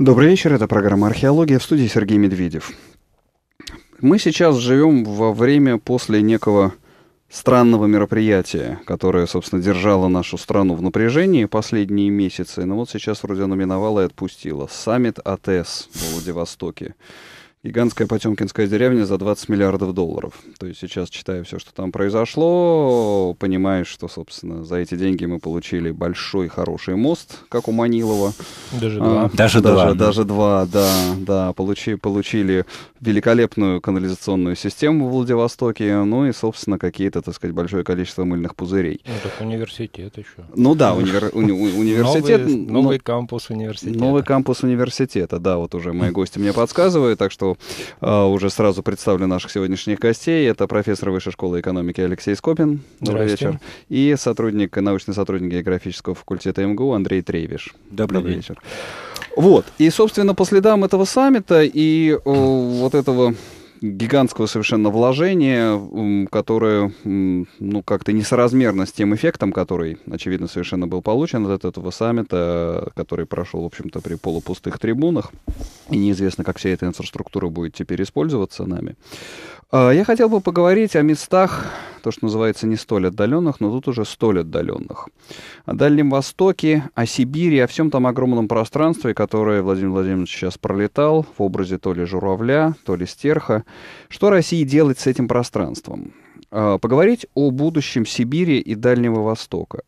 Добрый вечер, это программа «Археология» в студии Сергей Медведев. Мы сейчас живем во время после некого странного мероприятия, которое, собственно, держало нашу страну в напряжении последние месяцы, но вот сейчас вроде оно миновало и отпустило. Саммит АТС в Владивостоке гигантская потемкинская деревня за 20 миллиардов долларов. То есть сейчас, читая все, что там произошло, понимаешь, что, собственно, за эти деньги мы получили большой хороший мост, как у Манилова. Даже а, два. Даже, даже два. Даже два, да. да получи, получили великолепную канализационную систему в Владивостоке, ну и, собственно, какие-то, так сказать, большое количество мыльных пузырей. Ну, так университет еще. Ну да, универ, уни, университет. Новый, новый кампус университета. Новый кампус университета, да, вот уже мои гости мне подсказывают, так что э, уже сразу представлю наших сегодняшних гостей. Это профессор Высшей школы экономики Алексей Скопин. Добрый вечер. И сотрудник, научный сотрудник географического факультета МГУ Андрей Трейвиш. Добрый, Добрый вечер. Вот. И, собственно, по следам этого саммита и о, вот этого гигантского совершенно вложения, которое, ну, как-то несоразмерно с тем эффектом, который, очевидно, совершенно был получен от этого саммита, который прошел, в общем-то, при полупустых трибунах, и неизвестно, как вся эта инфраструктура будет теперь использоваться нами. А, я хотел бы поговорить о местах, то, что называется не столь отдаленных, но тут уже столь отдаленных. О Дальнем Востоке, о Сибири, о всем том огромном пространстве, которое Владимир Владимирович сейчас пролетал в образе то ли журавля, то ли стерха. Что России делать с этим пространством? А, поговорить о будущем Сибири и Дальнего Востока.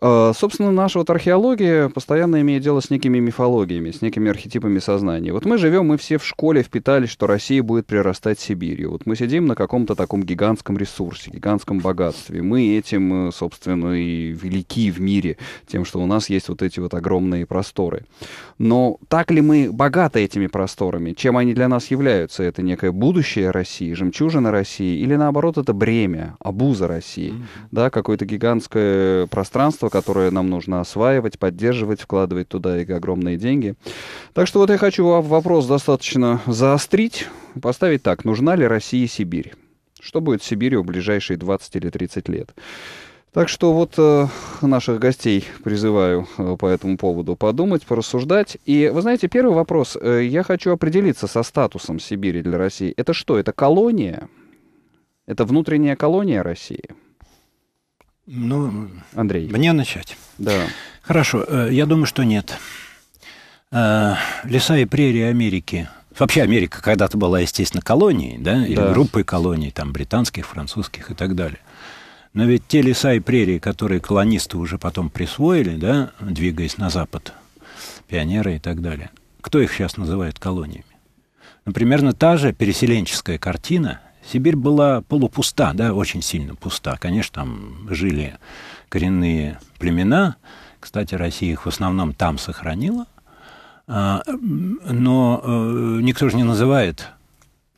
А, собственно, наша вот археология постоянно имеет дело с некими мифологиями, с некими архетипами сознания. Вот мы живем, мы все в школе впитали, что Россия будет прирастать Сибирью. Вот мы сидим на каком-то таком гигантском ресурсе, гигантском богатстве. Мы этим, собственно, и велики в мире, тем, что у нас есть вот эти вот огромные просторы. Но так ли мы богаты этими просторами? Чем они для нас являются? Это некое будущее России, жемчужина России? Или наоборот, это бремя, обуза России? Mm-hmm. Да, какое-то гигантское пространство, которое нам нужно осваивать, поддерживать, вкладывать туда и огромные деньги. Так что вот я хочу вопрос достаточно заострить, поставить так. Нужна ли России Сибирь? Что будет с Сибирью в ближайшие 20 или 30 лет? Так что вот э, наших гостей призываю э, по этому поводу подумать, порассуждать. И вы знаете, первый вопрос. Э, я хочу определиться со статусом Сибири для России. Это что? Это колония? Это внутренняя колония России? Ну, Андрей. Мне начать. Да. Хорошо, э, я думаю, что нет. Э, леса и прерии Америки Вообще Америка когда-то была, естественно, колонией, да, или да. группой колоний, там, британских, французских и так далее. Но ведь те леса и прерии, которые колонисты уже потом присвоили, да, двигаясь на запад, пионеры и так далее, кто их сейчас называет колониями? Ну, примерно та же переселенческая картина Сибирь была полупуста, да, очень сильно пуста. Конечно, там жили коренные племена. Кстати, Россия их в основном там сохранила. А, но э, никто же не называет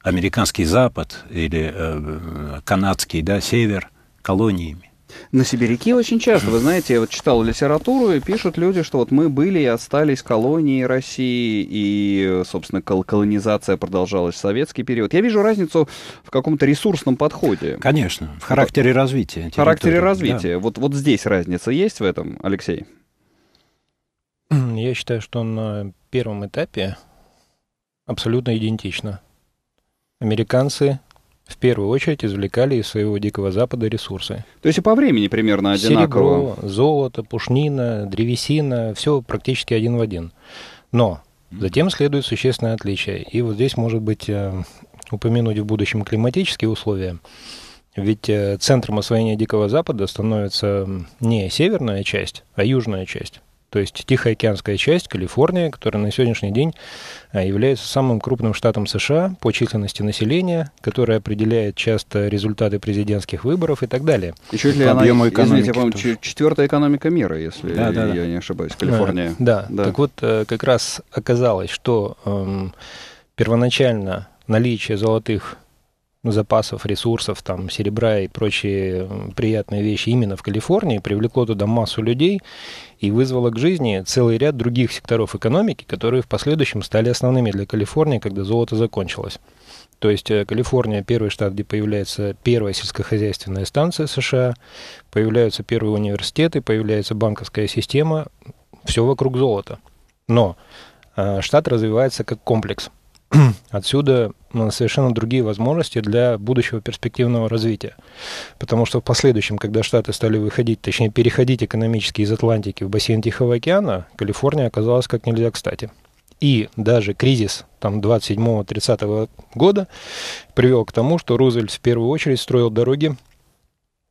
американский Запад или э, канадский да, Север колониями. На сибиряки очень часто, вы знаете, я вот читал литературу, и пишут люди, что вот мы были и остались колонией России, и, собственно, кол колонизация продолжалась в советский период. Я вижу разницу в каком-то ресурсном подходе. Конечно, в характере вот, развития. В характере развития. Да. Вот, вот здесь разница есть в этом, Алексей? Я считаю, что на первом этапе абсолютно идентично. Американцы в первую очередь извлекали из своего Дикого Запада ресурсы. То есть и по времени примерно одинаково? Серебро, золото, пушнина, древесина, все практически один в один. Но затем следует существенное отличие. И вот здесь, может быть, э, упомянуть в будущем климатические условия. Ведь э, центром освоения Дикого Запада становится не северная часть, а южная часть то есть Тихоокеанская часть, Калифорния, которая на сегодняшний день а, является самым крупным штатом США по численности населения, которая определяет часто результаты президентских выборов и так далее. И чуть ли она, извините, по-моему, четвертая экономика мира, если да, да, я да. не ошибаюсь, Калифорния. Да, да, так вот, э, как раз оказалось, что эм, первоначально наличие золотых запасов, ресурсов, там, серебра и прочие приятные вещи именно в Калифорнии, привлекло туда массу людей и вызвало к жизни целый ряд других секторов экономики, которые в последующем стали основными для Калифорнии, когда золото закончилось. То есть э, Калифорния первый штат, где появляется первая сельскохозяйственная станция США, появляются первые университеты, появляется банковская система, все вокруг золота. Но а, штат развивается как комплекс. Отсюда совершенно другие возможности для будущего перспективного развития. Потому что в последующем, когда Штаты стали выходить, точнее переходить экономически из Атлантики в бассейн Тихого океана, Калифорния оказалась как нельзя кстати. И даже кризис там 27-30 года привел к тому, что Рузвельт в первую очередь строил дороги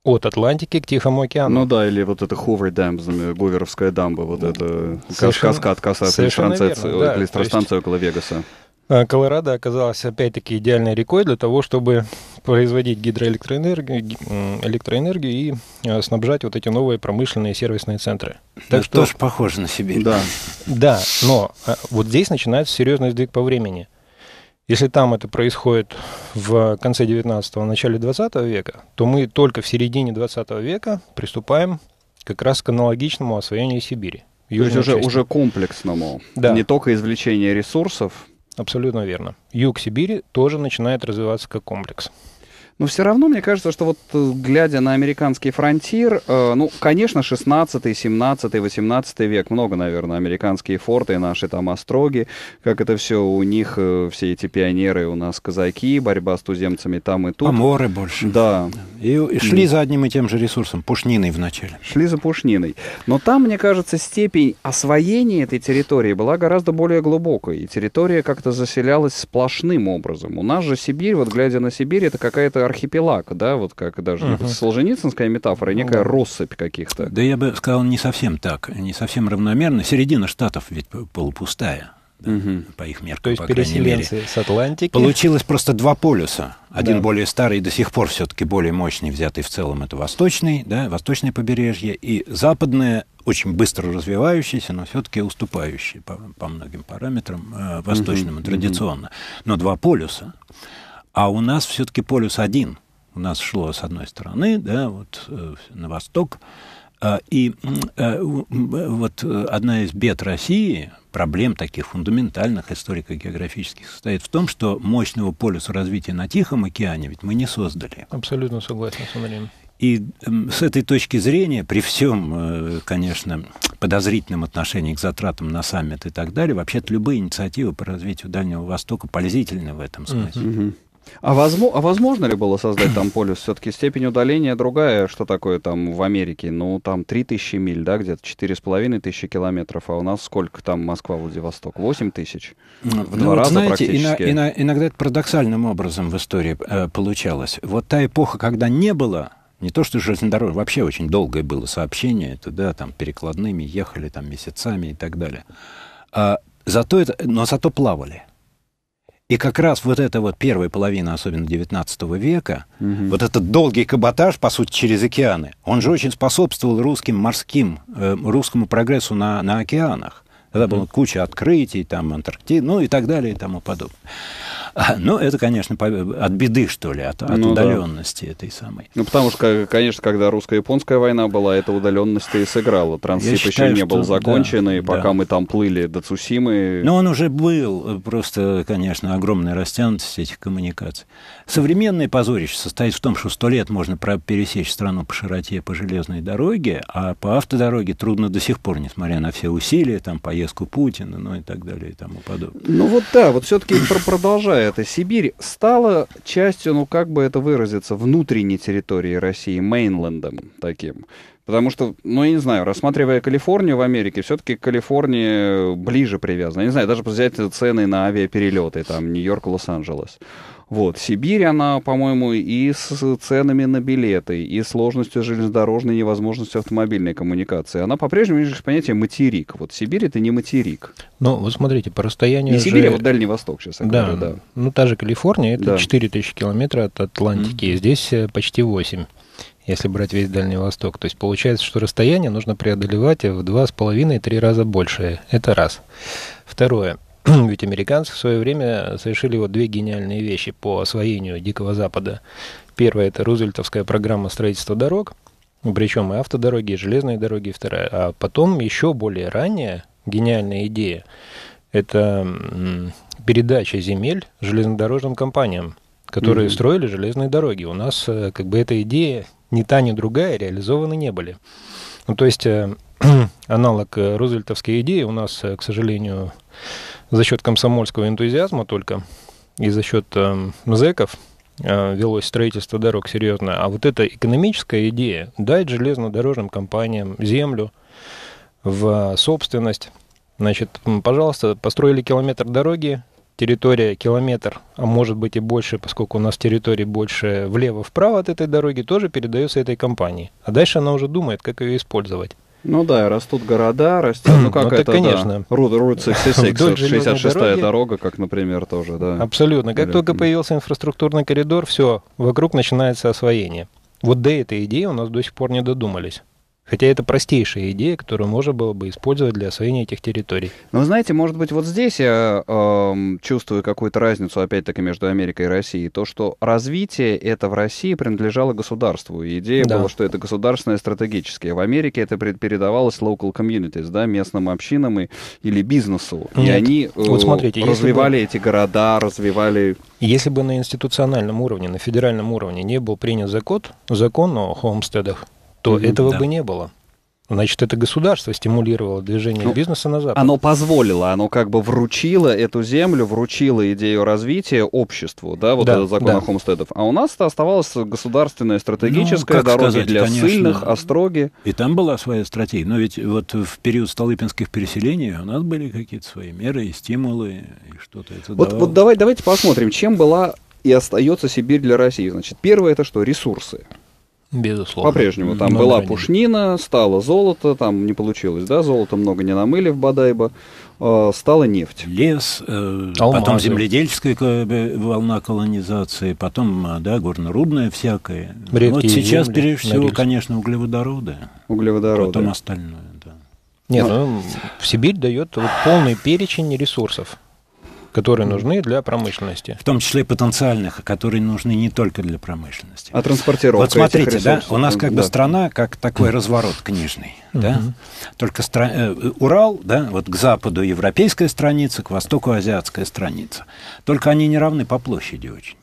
от Атлантики к Тихому океану. Ну да, или вот это Хувер Дам, Гуверовская дамба, вот это совершенно, каскад касается электростанции да, около Вегаса. А, Колорадо оказалась опять-таки идеальной рекой для того, чтобы производить гидроэлектроэнергию электроэнергию и а, снабжать вот эти новые промышленные сервисные центры. Так Это что тоже похоже на Сибирь. Да. Да, но а, вот здесь начинается серьезный сдвиг по времени. Если там это происходит в конце 19-го, начале 20 века, то мы только в середине 20 века приступаем как раз к аналогичному освоению Сибири. То есть уже, уже комплексному. Да. Не только извлечение ресурсов. Абсолютно верно. Юг Сибири тоже начинает развиваться как комплекс. Но все равно мне кажется, что вот э, глядя на американский фронтир, э, ну, конечно, 16, 17, 18 век, много, наверное, американские форты, наши там остроги, как это все у них, э, все эти пионеры у нас казаки, борьба с туземцами там и тут. Поморы больше. Да. И, и шли за одним и тем же ресурсом, пушниной вначале. Шли за пушниной. Но там, мне кажется, степень освоения этой территории была гораздо более глубокой, и территория как-то заселялась сплошным образом. У нас же Сибирь, вот глядя на Сибирь, это какая-то архипелаг, да, вот как даже uh-huh. Солженицынская метафора, ну некая uh-huh. россыпь каких-то. Да я бы сказал, не совсем так, не совсем равномерно. Середина штатов ведь полупустая. Да, угу. по их меркам, То есть по переселенцы мере. с Атлантики? Получилось просто два полюса. Один да. более старый, до сих пор все-таки более мощный, взятый в целом, это восточный, да, восточное побережье, и западное, очень быстро развивающееся, но все-таки уступающее по, по многим параметрам э, восточному угу. традиционно. Но два полюса. А у нас все-таки полюс один. У нас шло с одной стороны, да, вот э, на восток. Э, и э, вот одна из бед России, проблем таких фундаментальных историко-географических, состоит в том, что мощного полюса развития на Тихом океане ведь мы не создали. Абсолютно согласен с Андреем. И с этой точки зрения, при всем, э, конечно, подозрительном отношении к затратам на саммит и так далее, вообще-то любые инициативы по развитию Дальнего Востока полезительны в этом смысле. Uh-huh. А, возможно, а возможно ли было создать там полюс? Все-таки степень удаления другая. Что такое там в Америке? Ну, там 3000 миль, да, где-то 4,5 тысячи километров. А у нас сколько там Москва-Владивосток? 8 тысяч? Ну, в два ну, раза знаете, практически. Ина- иногда это парадоксальным образом в истории э, получалось. Вот та эпоха, когда не было не то, что железной дороги, вообще очень долгое было сообщение, это, да, там перекладными ехали там месяцами и так далее. А, зато это, но зато плавали. И как раз вот эта вот первая половина, особенно XIX века, угу. вот этот долгий каботаж, по сути, через океаны, он же очень способствовал русским морским, э, русскому прогрессу на, на океанах. Тогда была куча открытий, там, Антарктида, ну и так далее и тому подобное. Ну, это, конечно, от беды, что ли, от, от ну, удаленности да. этой самой. Ну, потому что, конечно, когда русско-японская война была, эта удаленность и сыграла. Трансип еще не был закончен, да, и пока да. мы там плыли до Цусимы... Но он уже был, просто, конечно, огромная растянутость этих коммуникаций. Современное позорище состоит в том, что сто лет можно пересечь страну по широте по железной дороге, а по автодороге трудно до сих пор, несмотря на все усилия, там, поездку Путина, ну и так далее и тому подобное. Ну вот да, вот все-таки продолжая это, Сибирь стала частью, ну как бы это выразиться, внутренней территории России, мейнлендом таким. Потому что, ну, я не знаю, рассматривая Калифорнию в Америке, все-таки Калифорния ближе привязана. Я не знаю, даже взять цены на авиаперелеты, там, Нью-Йорк, Лос-Анджелес. Вот. Сибирь, она, по-моему, и с ценами на билеты, и сложностью железнодорожной невозможностью автомобильной коммуникации. Она по-прежнему имеет понятие материк. Вот Сибирь — это не материк. Ну, вот смотрите, по расстоянию... Не же... Сибирь, а вот Дальний Восток сейчас да, говорю, да. Ну, та же Калифорния — это да. 4000 километров от Атлантики, mm-hmm. здесь э, почти 8 если брать весь Дальний Восток. То есть получается, что расстояние нужно преодолевать в два с половиной-три раза больше. Это раз. Второе. Ведь американцы в свое время совершили вот две гениальные вещи по освоению Дикого Запада. Первое – это Рузвельтовская программа строительства дорог, причем и автодороги, и железные дороги. Вторая. А потом еще более ранняя гениальная идея – это передача земель железнодорожным компаниям, которые mm-hmm. строили железные дороги. У нас э, как бы эта идея ни та, ни другая реализованы не были. Ну, то есть э, аналог э, рузвельтовской идеи у нас, к сожалению, за счет комсомольского энтузиазма только и за счет э, зэков э, велось строительство дорог серьезно. А вот эта экономическая идея дать железнодорожным компаниям землю в собственность, значит, пожалуйста, построили километр дороги, территория километр, а может быть и больше, поскольку у нас территории больше влево-вправо от этой дороги, тоже передается этой компании. А дальше она уже думает, как ее использовать. Ну да, растут города, растет, ну как ну, это, конечно. Да. Рут, Рут 66, 66 дорога, как, например, тоже, да. Абсолютно. Как Или... только появился инфраструктурный коридор, все, вокруг начинается освоение. Вот до этой идеи у нас до сих пор не додумались. Хотя это простейшая идея, которую можно было бы использовать для освоения этих территорий. Но вы знаете, может быть, вот здесь я э, чувствую какую-то разницу, опять-таки, между Америкой и Россией. То, что развитие это в России принадлежало государству. И идея да. была, что это государственное стратегическое. В Америке это передавалось local communities, да, местным общинам и, или бизнесу. Нет. И они э, вот смотрите, развивали бы... эти города, развивали... Если бы на институциональном уровне, на федеральном уровне не был принят закон, закон о хоумстедах, то mm-hmm, этого да. бы не было. Значит, это государство стимулировало движение ну, бизнеса на Запад. Оно позволило, оно как бы вручило эту землю, вручило идею развития обществу, да, вот да, этот закон да. о хомстедов. А у нас это оставалось государственная стратегическая ну, дорога сказать, для конечно, сильных, остроги. И там была своя стратегия. Но ведь вот в период столыпинских переселений у нас были какие-то свои меры и стимулы, и что-то это вот, вот давай, давайте посмотрим, чем была и остается Сибирь для России. Значит, первое это что? Ресурсы. Безусловно. По-прежнему. Там Но была пушнина, стало золото, там не получилось, да, золото много не намыли в Бадайбо, э, стала нефть. Лес, э, потом земледельческая э, волна колонизации, потом, э, да, горно-рудная всякая. Редкие вот сейчас, земли, прежде всего, конечно, углеводороды. Углеводороды. Потом остальное, да. Нет, ну, ну Сибирь дает вот полный перечень ресурсов которые нужны для промышленности. В том числе потенциальных, которые нужны не только для промышленности. А транспортировка Вот смотрите, да, у нас как да. бы страна, как такой разворот книжный. Да? Только стра... Э, Урал, да, вот к западу европейская страница, к востоку азиатская страница. Только они не равны по площади очень.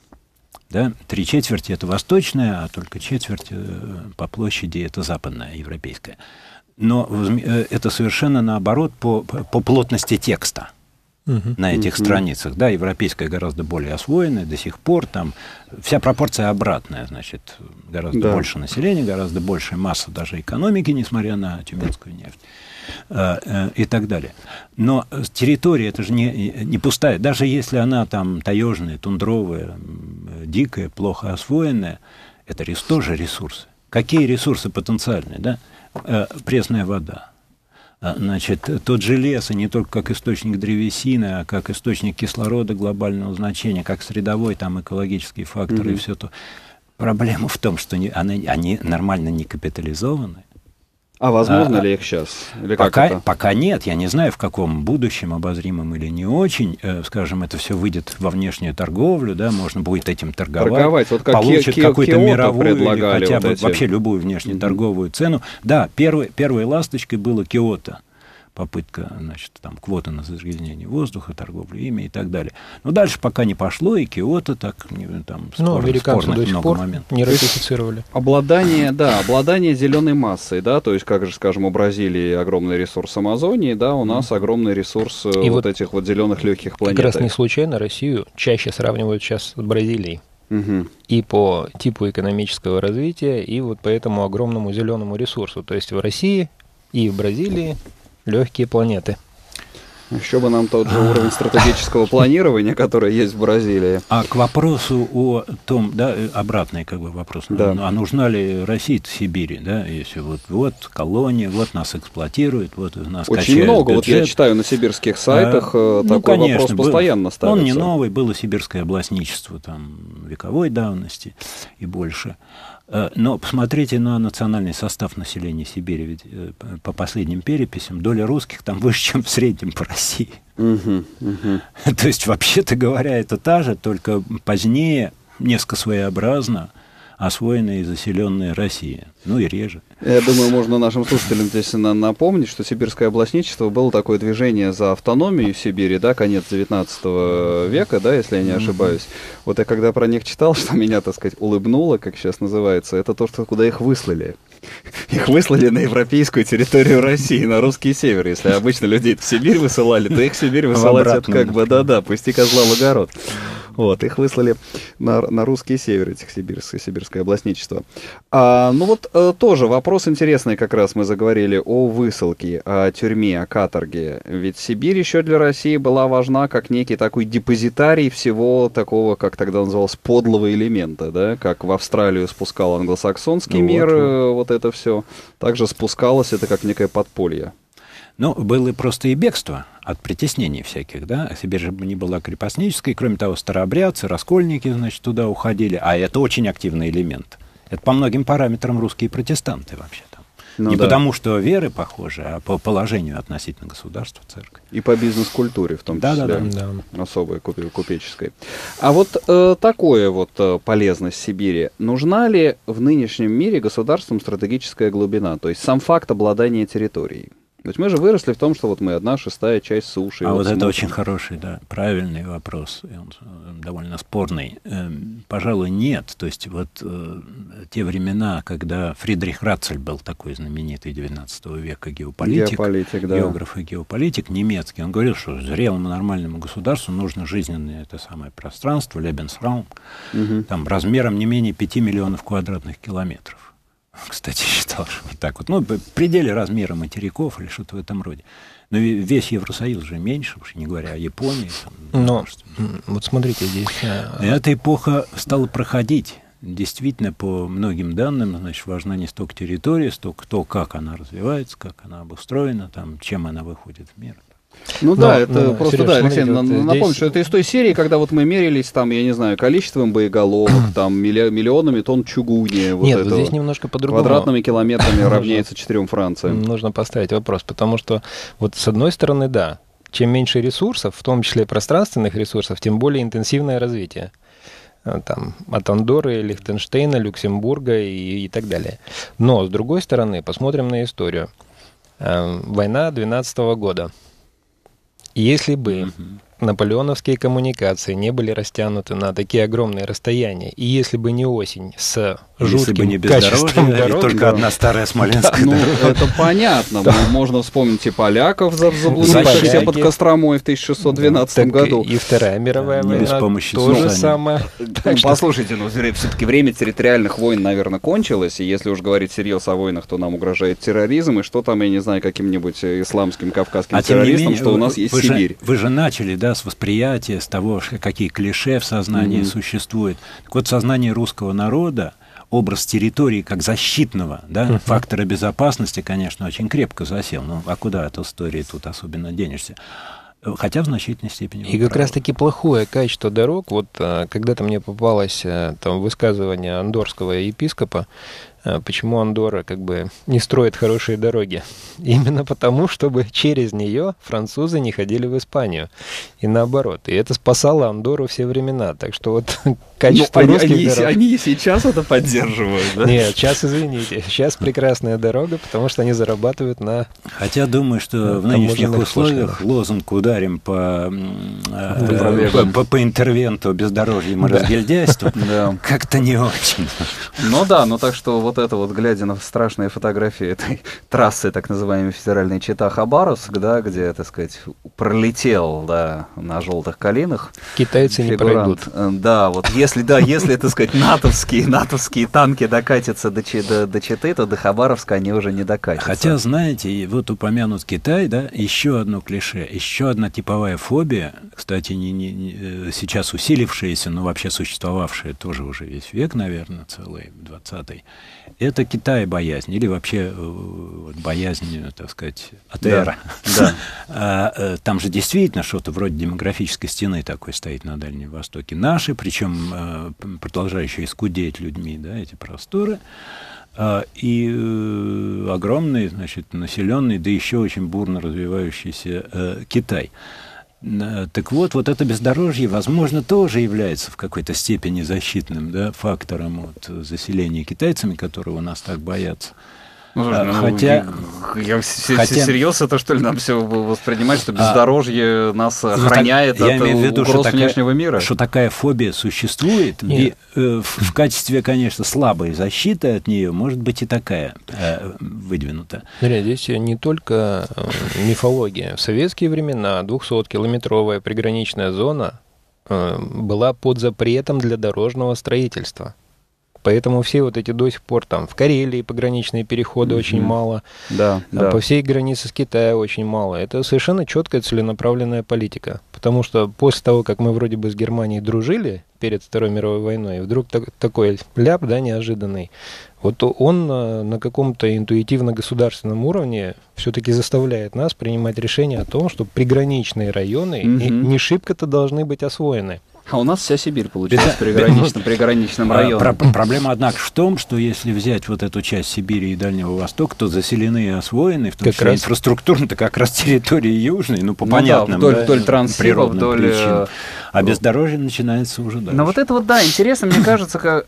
Да? Три четверти это восточная, а только четверть э, по площади это западная, европейская. Но э, это совершенно наоборот по, по плотности текста угу. на этих угу. страницах. Да, европейская гораздо более освоенная до сих пор. Там вся пропорция обратная, значит, гораздо да. больше населения, гораздо большая масса даже экономики, несмотря на тюменскую нефть э, э, и так далее. Но территория это же не, не пустая. Даже если она там таежная, тундровая, дикая, плохо освоенная, это тоже ресурсы. Какие ресурсы потенциальные? Да? Э, пресная вода, значит, тот же лес, и не только как источник древесины, а как источник кислорода глобального значения, как средовой там экологический фактор mm-hmm. и все то. Проблема в том, что они, они нормально не капитализованы. А возможно а, ли их сейчас? Или пока, это? пока нет. Я не знаю, в каком будущем, обозримом или не очень. Э, скажем, это все выйдет во внешнюю торговлю, да, можно будет этим торговать. Торговать, вот как получит какую-то мировую или хотя вот бы эти... вообще любую внешнеторговую mm-hmm. цену. Да, первой, первой ласточкой было Киото попытка, значит, там, квоты на загрязнение воздуха, торговлю ими и так далее. Но дальше пока не пошло, и Киото так, там, ну, спор, американцы до сих пор моментов. не ратифицировали. Обладание, да, обладание зеленой массой, да, то есть, как же, скажем, у Бразилии огромный ресурс Амазонии, да, у нас огромный ресурс э, и вот, вот этих вот зеленых легких планет. Как раз не случайно Россию чаще сравнивают сейчас с Бразилией. Угу. И по типу экономического развития, и вот по этому огромному зеленому ресурсу. То есть в России и в Бразилии легкие планеты. Еще бы нам тот же уровень стратегического планирования, который есть в Бразилии. А к вопросу о том, да, обратный как бы вопрос, да. а нужна ли Россия Сибири, да, если вот, вот колония, вот нас эксплуатируют, вот нас Очень много, бюджет. вот я читаю на сибирских сайтах, а, такой ну, конечно, вопрос постоянно был, ставится. Он не новый, было сибирское областничество там вековой давности и больше. Э, но посмотрите на национальный состав населения Сибири. Ведь э, по последним переписям доля русских там выше, чем в среднем по России. Угу, угу. То есть, вообще-то говоря, это та же, только позднее, несколько своеобразно, освоенная и заселенная Россия. Ну и реже. Я думаю, можно нашим слушателям здесь напомнить, что сибирское областничество было такое движение за автономию Сибири, да, конец 19 века, да, если я не ошибаюсь. Вот я когда про них читал, что меня, так сказать, улыбнуло, как сейчас называется, это то, что куда их выслали. Их выслали на европейскую территорию России, на русский север. Если обычно людей в Сибирь высылали, то их в Сибирь высылать это как бы, да-да, пусти козла в огород. Вот, их выслали на, на русский север, этих сибирское, сибирское областничество. А, ну вот э, тоже вопрос интересный как раз мы заговорили о высылке, о тюрьме, о каторге. Ведь Сибирь еще для России была важна как некий такой депозитарий всего такого, как тогда называлось, подлого элемента, да, как в Австралию спускал англосаксонский ну, мир, вот, вот это все, также спускалось это как некое подполье. Ну, было просто и бегство от притеснений всяких, да. Сибирь же не была крепостнической. Кроме того, старообрядцы, раскольники, значит, туда уходили. А это очень активный элемент. Это по многим параметрам русские протестанты вообще там. Ну, не да. потому, что веры похожи, а по положению относительно государства, церкви. И по бизнес-культуре в том да, числе. Да, да, да. Особой купеческой. А вот э, такое вот э, полезность Сибири. Нужна ли в нынешнем мире государствам стратегическая глубина? То есть сам факт обладания территорией? Есть мы же выросли в том, что вот мы одна шестая часть суши. А вот, вот это очень хороший, да, правильный вопрос, и он довольно спорный. Эм, пожалуй, нет. То есть вот э, те времена, когда Фридрих Рацель был такой знаменитый 19 века геополитик, геополитик да. географ и геополитик немецкий, он говорил, что зрелому нормальному государству нужно жизненное это самое пространство, Лебенсраум, угу. там размером не менее 5 миллионов квадратных километров кстати, считал, что вот так вот. Ну, в пределе размера материков или что-то в этом роде. Но весь Евросоюз же меньше, уж не говоря о Японии. Там, Но, вот смотрите, здесь... Э, Эта эпоха стала проходить. Действительно, по многим данным, значит, важна не столько территория, столько то, как она развивается, как она обустроена, там, чем она выходит в мир. Ну но, да, это но, просто, Сереж, да, Алексей, вот напомню, здесь... что это из той серии, когда вот мы мерились там, я не знаю, количеством боеголовок, там, миллионами тонн чугуни. Вот Нет, этого, здесь немножко по-другому. Квадратными километрами равняется четырем Франциям. Нужно поставить вопрос, потому что вот с одной стороны, да, чем меньше ресурсов, в том числе пространственных ресурсов, тем более интенсивное развитие э, там, от Андоры, Лихтенштейна, Люксембурга и, и так далее. Но, с другой стороны, посмотрим на историю. Э, война 12 года. Если бы наполеоновские коммуникации не были растянуты на такие огромные расстояния, и если бы не осень с жутким бы не качеством дорог, только да. одна старая смоленская да, Ну, это понятно. Да. Можно вспомнить и поляков, заблудившихся под Костромой в 1612 да, году. И Вторая мировая война без помощи то же самое. Ну, послушайте, ну, все-таки время территориальных войн, наверное, кончилось, и если уж говорить серьезно о войнах, то нам угрожает терроризм, и что там, я не знаю, каким-нибудь исламским, кавказским а террористам, что у нас есть Сибирь. Вы же начали, да, с восприятия, с того, какие клише в сознании mm-hmm. существуют. Так вот, сознание русского народа, образ территории как защитного да, uh-huh. фактора безопасности, конечно, очень крепко засел. Ну, а куда от истории тут особенно денешься? Хотя в значительной степени. И как раз-таки плохое качество дорог. Вот а, когда-то мне попалось а, там высказывание андорского епископа, почему Андора как бы не строит хорошие дороги? Именно потому, чтобы через нее французы не ходили в Испанию. И наоборот. И это спасало Андору все времена. Так что вот качество ну, русских они, дорог... Они сейчас это поддерживают, да? Нет, сейчас, извините. Сейчас прекрасная дорога, потому что они зарабатывают на... Хотя думаю, что в нынешних условиях лозунг «ударим по, э, по, по, по интервенту бездорожьем и да. разгильдяйству» как-то не очень. Ну да, ну так что вот вот это вот, глядя на страшные фотографии этой трассы, так называемой федеральной Чита-Хабаровск, да, где, так сказать, пролетел, да, на желтых калинах. Китайцы фигурант. не пройдут. Э, да, вот если, да, если, так сказать, натовские, натовские танки докатятся до, до, до Читы, то до Хабаровска они уже не докатятся. Хотя, знаете, вот упомянут Китай, да, еще одно клише, еще одна типовая фобия, кстати, не, не, не, э, сейчас усилившаяся, но вообще существовавшая тоже уже весь век, наверное, целый, 20-й, это Китай боязнь, или вообще э, боязнь, так сказать, от эра. Да. А, э, там же действительно что-то вроде демографической стены такой стоит на Дальнем Востоке. Наши, причем э, продолжающие скудеть людьми, да, эти просторы. А, и огромный, значит, населенный, да еще очень бурно развивающийся Китай. Так вот, вот это бездорожье, возможно, тоже является в какой-то степени защитным да, фактором от заселения китайцами, которого нас так боятся. Ну, слушай, ну, хотя, я хотя... всерьез это что ли нам все воспринимать, что а, бездорожье а, нас охраняет так, от я имею в виду, угроз что такая, внешнего мира? Что такая фобия существует, и э, в, в качестве, конечно, слабой защиты от нее может быть и такая э, выдвинута. Смотри, здесь не только э, мифология. В советские времена 200-километровая приграничная зона э, была под запретом для дорожного строительства. Поэтому все вот эти до сих пор там в Карелии пограничные переходы mm-hmm. очень мало. Да, да. По всей границе с Китаем очень мало. Это совершенно четкая целенаправленная политика. Потому что после того, как мы вроде бы с Германией дружили перед Второй мировой войной, вдруг так, такой ляп, да, неожиданный, вот он на, на каком-то интуитивно-государственном уровне все-таки заставляет нас принимать решение о том, что приграничные районы mm-hmm. не шибко-то должны быть освоены. А у нас вся Сибирь получается приграничным, приграничным а, районом. проблема, однако, в том, что если взять вот эту часть Сибири и Дальнего Востока, то заселены и освоены, в том как числе раз... инфраструктурно-то как раз территории южной, ну, по ну, понятным да, вдоль, да, вдоль природным вдоль... причинам. А бездорожье начинается уже дальше. Но вот это вот, да, интересно, мне кажется, как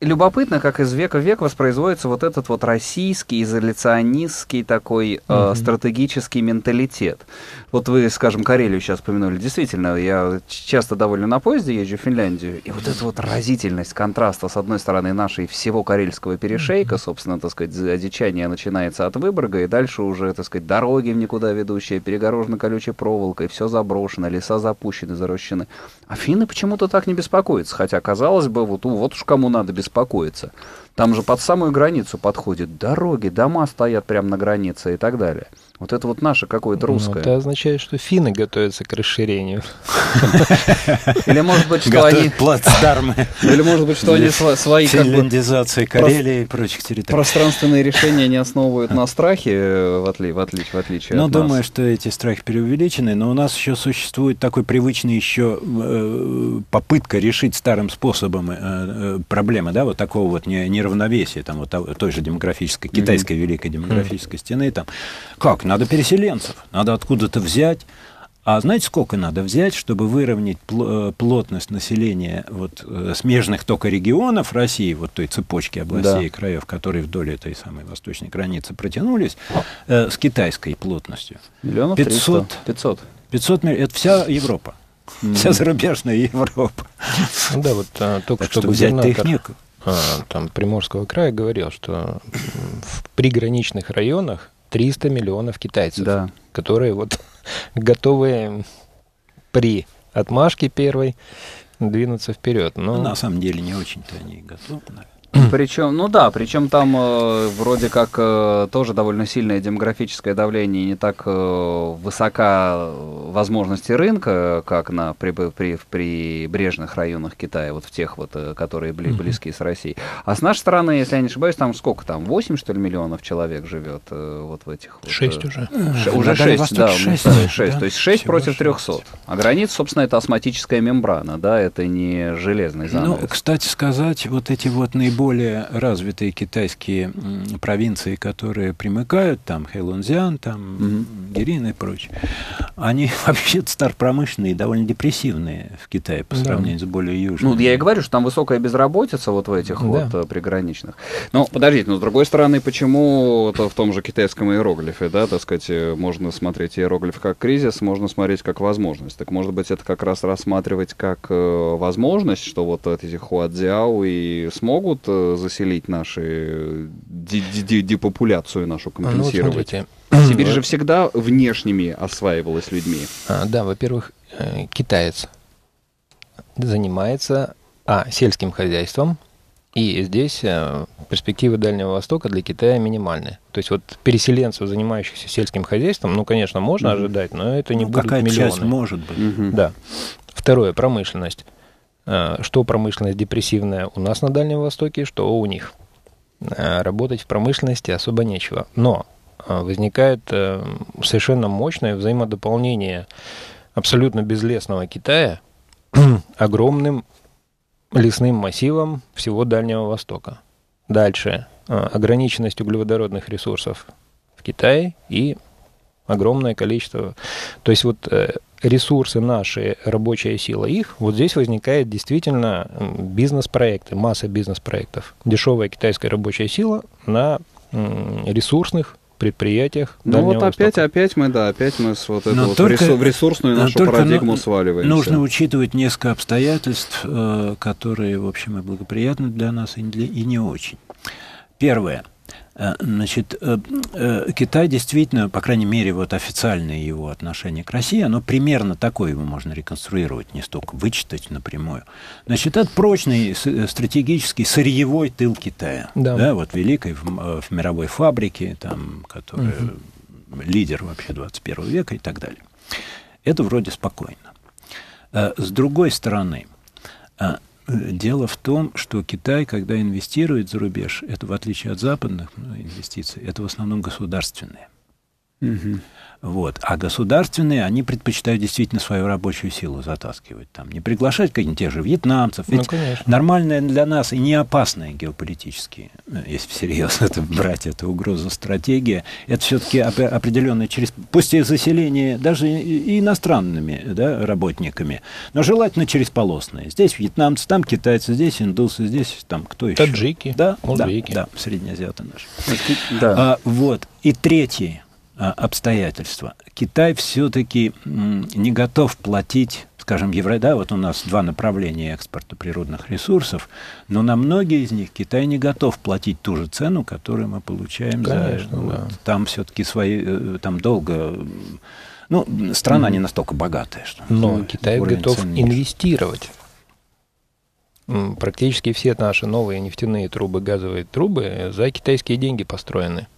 любопытно, как из века в век воспроизводится вот этот вот российский изоляционистский такой э, стратегический менталитет. Вот вы, скажем, Карелию сейчас упомянули. Действительно, я часто довольно на поезде езжу в Финляндию, и вот эта вот разительность контраста, с одной стороны, нашей всего карельского перешейка, собственно, так сказать, одичание начинается от Выборга, и дальше уже, так сказать, дороги в никуда ведущие, перегорожены колючей проволокой, все заброшено, леса запущены, зарощены. А финны почему-то так не беспокоятся, хотя, казалось бы, вот, вот уж кому надо беспокоиться, беспокоиться. Там же под самую границу подходят дороги, дома стоят прямо на границе и так далее. Вот это вот наше какое-то ну, русское. это означает, что финны готовятся к расширению. Или может быть, что они... плацдармы. Или может быть, что они свои... Финляндизации Карелии и прочих территорий. Пространственные решения не основывают на страхе, в отличие, в отличие, в отличие Ну, думаю, что эти страхи преувеличены, но у нас еще существует такой привычный еще э, попытка решить старым способом э, э, проблемы, да, вот такого вот неравновесия, там вот той же демографической, китайской великой демографической стены, там, как, надо переселенцев, надо откуда-то взять. А знаете, сколько надо взять, чтобы выровнять э, плотность населения вот, э, смежных только регионов России, вот той цепочки областей да. и краев, которые вдоль этой самой восточной границы протянулись, э, с китайской плотностью? Миллионов 500. 500. 500 миллионов. Это вся Европа. Mm-hmm. Вся зарубежная Европа. Да, вот а, только так что, что взять некуда. А, там Приморского края говорил, что в приграничных районах 300 миллионов китайцев, да. которые вот готовы при отмашке первой двинуться вперед. Но... На самом деле не очень-то они готовы, наверное. Причем, ну да, причем там э, вроде как э, тоже довольно сильное демографическое давление, не так э, высока возможности рынка, как на при, при, в прибрежных районах Китая, вот в тех вот, э, которые бли, близкие с Россией. А с нашей стороны, если я не ошибаюсь, там сколько там, 8 что ли миллионов человек живет э, вот в этих... 6 вот, э, уже. Ш, уже 6, да, 6, 6, 6, да? то есть 6 Всего против 300. 6. А граница, собственно, это осматическая мембрана, да, это не железный ну, занавес. Ну, кстати сказать, вот эти вот наиболее более развитые китайские провинции, которые примыкают, там Хэлунзян, там mm-hmm. Гирин и прочее, они вообще старпромышленные, довольно депрессивные в Китае по сравнению да. с более южными. Ну, я и говорю, что там высокая безработица вот в этих да. вот э, приграничных. Но подождите, но с другой стороны, почему в том же китайском иероглифе, да, так сказать, э, можно смотреть иероглиф как кризис, можно смотреть как возможность. Так может быть, это как раз рассматривать как э, возможность, что вот эти хуадзяо и смогут Заселить наши депопуляцию нашу компенсировать. А, ну, вот Сибирь же всегда внешними осваивалась людьми. А, да, во-первых, э, китаец занимается а сельским хозяйством, и здесь э, перспективы Дальнего Востока для Китая минимальны. То есть вот переселенцев, занимающихся сельским хозяйством, ну, конечно, можно ожидать, но это не ну, будут миллионы. часть может быть. Да. Второе, промышленность. Э, что промышленность депрессивная у нас на Дальнем Востоке, что у них. Э, работать в промышленности особо нечего. Но э, возникает совершенно мощное взаимодополнение абсолютно безлесного Китая огромным лесным массивом всего Дальнего Востока. Дальше ограниченность углеводородных ресурсов в Китае и огромное количество. То есть вот ресурсы наши, рабочая сила их, вот здесь возникает действительно бизнес-проекты, масса бизнес-проектов. Дешевая китайская рабочая сила на ресурсных предприятиях. Ну вот опять, Востока. опять мы, да, опять мы с вот эту вот только, в ресурсную нашу парадигму сваливаемся. Нужно учитывать несколько обстоятельств, э, которые, в общем, и благоприятны для нас, и не очень. Первое. Э, значит, э, э, Китай действительно, по крайней мере, вот официальное его отношение к России, оно примерно такое его можно реконструировать, не столько вычитать напрямую. Значит, это прочный стратегический сырьевой тыл Китая. Да. да вот великой в, в мировой фабрике, там, которая угу. лидер вообще 21 века и так далее. Это вроде спокойно. С другой стороны, Дело в том, что Китай, когда инвестирует за рубеж, это в отличие от западных ну, инвестиций, это в основном государственные. Угу. Вот. А государственные, они предпочитают действительно свою рабочую силу затаскивать там. Не приглашать каких-нибудь тех же вьетнамцев. Ну, Ведь ну, нормальная для нас и не опасная геополитически, если всерьез это брать, эту угрозу стратегия, это все-таки определенное через, пусть и заселение даже и иностранными да, работниками, но желательно через полосные. Здесь вьетнамцы, там китайцы, здесь индусы, здесь там кто еще? Таджики, да, узбеки. Да, да, среднеазиаты наши. Да. А, вот. И третий обстоятельства. Китай все-таки не готов платить скажем, евро, да, вот у нас два направления экспорта природных ресурсов, но на многие из них Китай не готов платить ту же цену, которую мы получаем Конечно, за... Да. Вот, там все-таки свои, э, там долго... Ну, страна mm. не настолько богатая, что... Но Китай готов инвестировать. Практически все наши новые нефтяные трубы, газовые трубы за китайские деньги построены.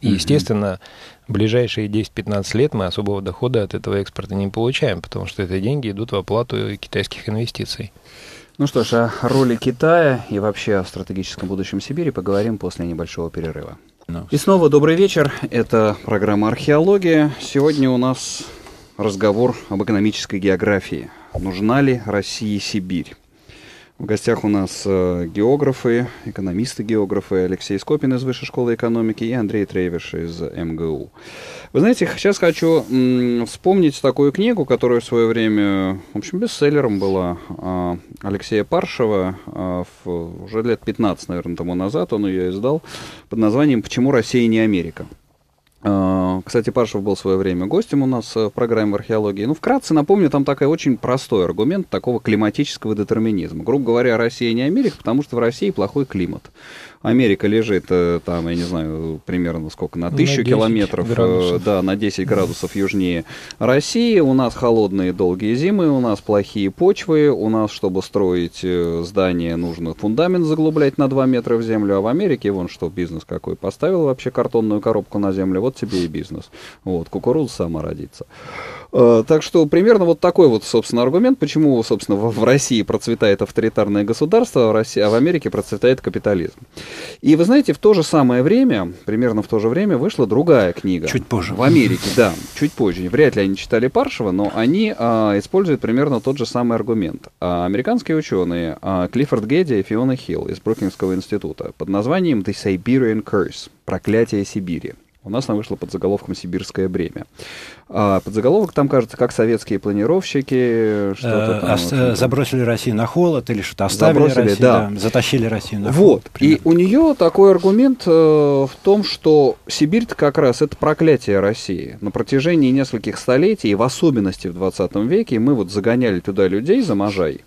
И, естественно, в ближайшие 10-15 лет мы особого дохода от этого экспорта не получаем, потому что эти деньги идут в оплату китайских инвестиций. Ну что ж, о роли Китая и вообще о стратегическом будущем Сибири поговорим после небольшого перерыва. No. Ну. И снова добрый вечер. Это программа «Археология». Сегодня у нас разговор об экономической географии. Нужна ли России Сибирь? В гостях у нас э, географы, экономисты-географы Алексей Скопин из Высшей школы экономики и Андрей Тревиш из МГУ. Вы знаете, сейчас хочу вспомнить такую книгу, которая в свое время, в общем, бестселлером была э, Алексея Паршева. В, уже лет 15, наверное, тому назад он ее издал под названием «Почему Россия не Америка?». А, кстати, Паршев был в свое время гостем у нас э, в программе археологии. Ну, вкратце напомню, там такой очень простой аргумент такого климатического детерминизма. Грубо говоря, Россия не Америка, потому что в России плохой климат. Америка лежит э, там, я не знаю, примерно сколько, на тысячу километров, э, градусов. да, на 10 градусов южнее России. У нас холодные долгие зимы, у нас плохие почвы, у нас, чтобы строить э, здание, нужно фундамент заглублять на 2 метра в землю, а в Америке, вон что, бизнес какой, поставил вообще картонную коробку на землю, вот тебе и бизнес. Вот, кукуруза сама родится. Так что примерно вот такой вот, собственно, аргумент, почему, собственно, в России процветает авторитарное государство, а в, а в Америке процветает капитализм. И вы знаете, в то же самое время, примерно в то же время, вышла другая книга. Чуть позже. В Америке, да, чуть позже. Вряд ли они читали Паршева, но они а, используют примерно тот же самый аргумент. А, американские ученые а, Клиффорд Гедди и Фиона Хилл из Брукингского института под названием The Siberian Curse – «Проклятие Сибири». У нас она вышла под заголовком «Сибирское бремя». А подзаголовок там, кажется, как советские планировщики, что-то там. Э, забросили Россию на холод или что-то оставили забросили, Россию, да. да. затащили Россию на холод. Вот. И у нее такой аргумент э, в том, что Сибирь-то как раз это проклятие России. На протяжении нескольких столетий, в особенности в 20 веке, мы вот загоняли туда людей за Можай,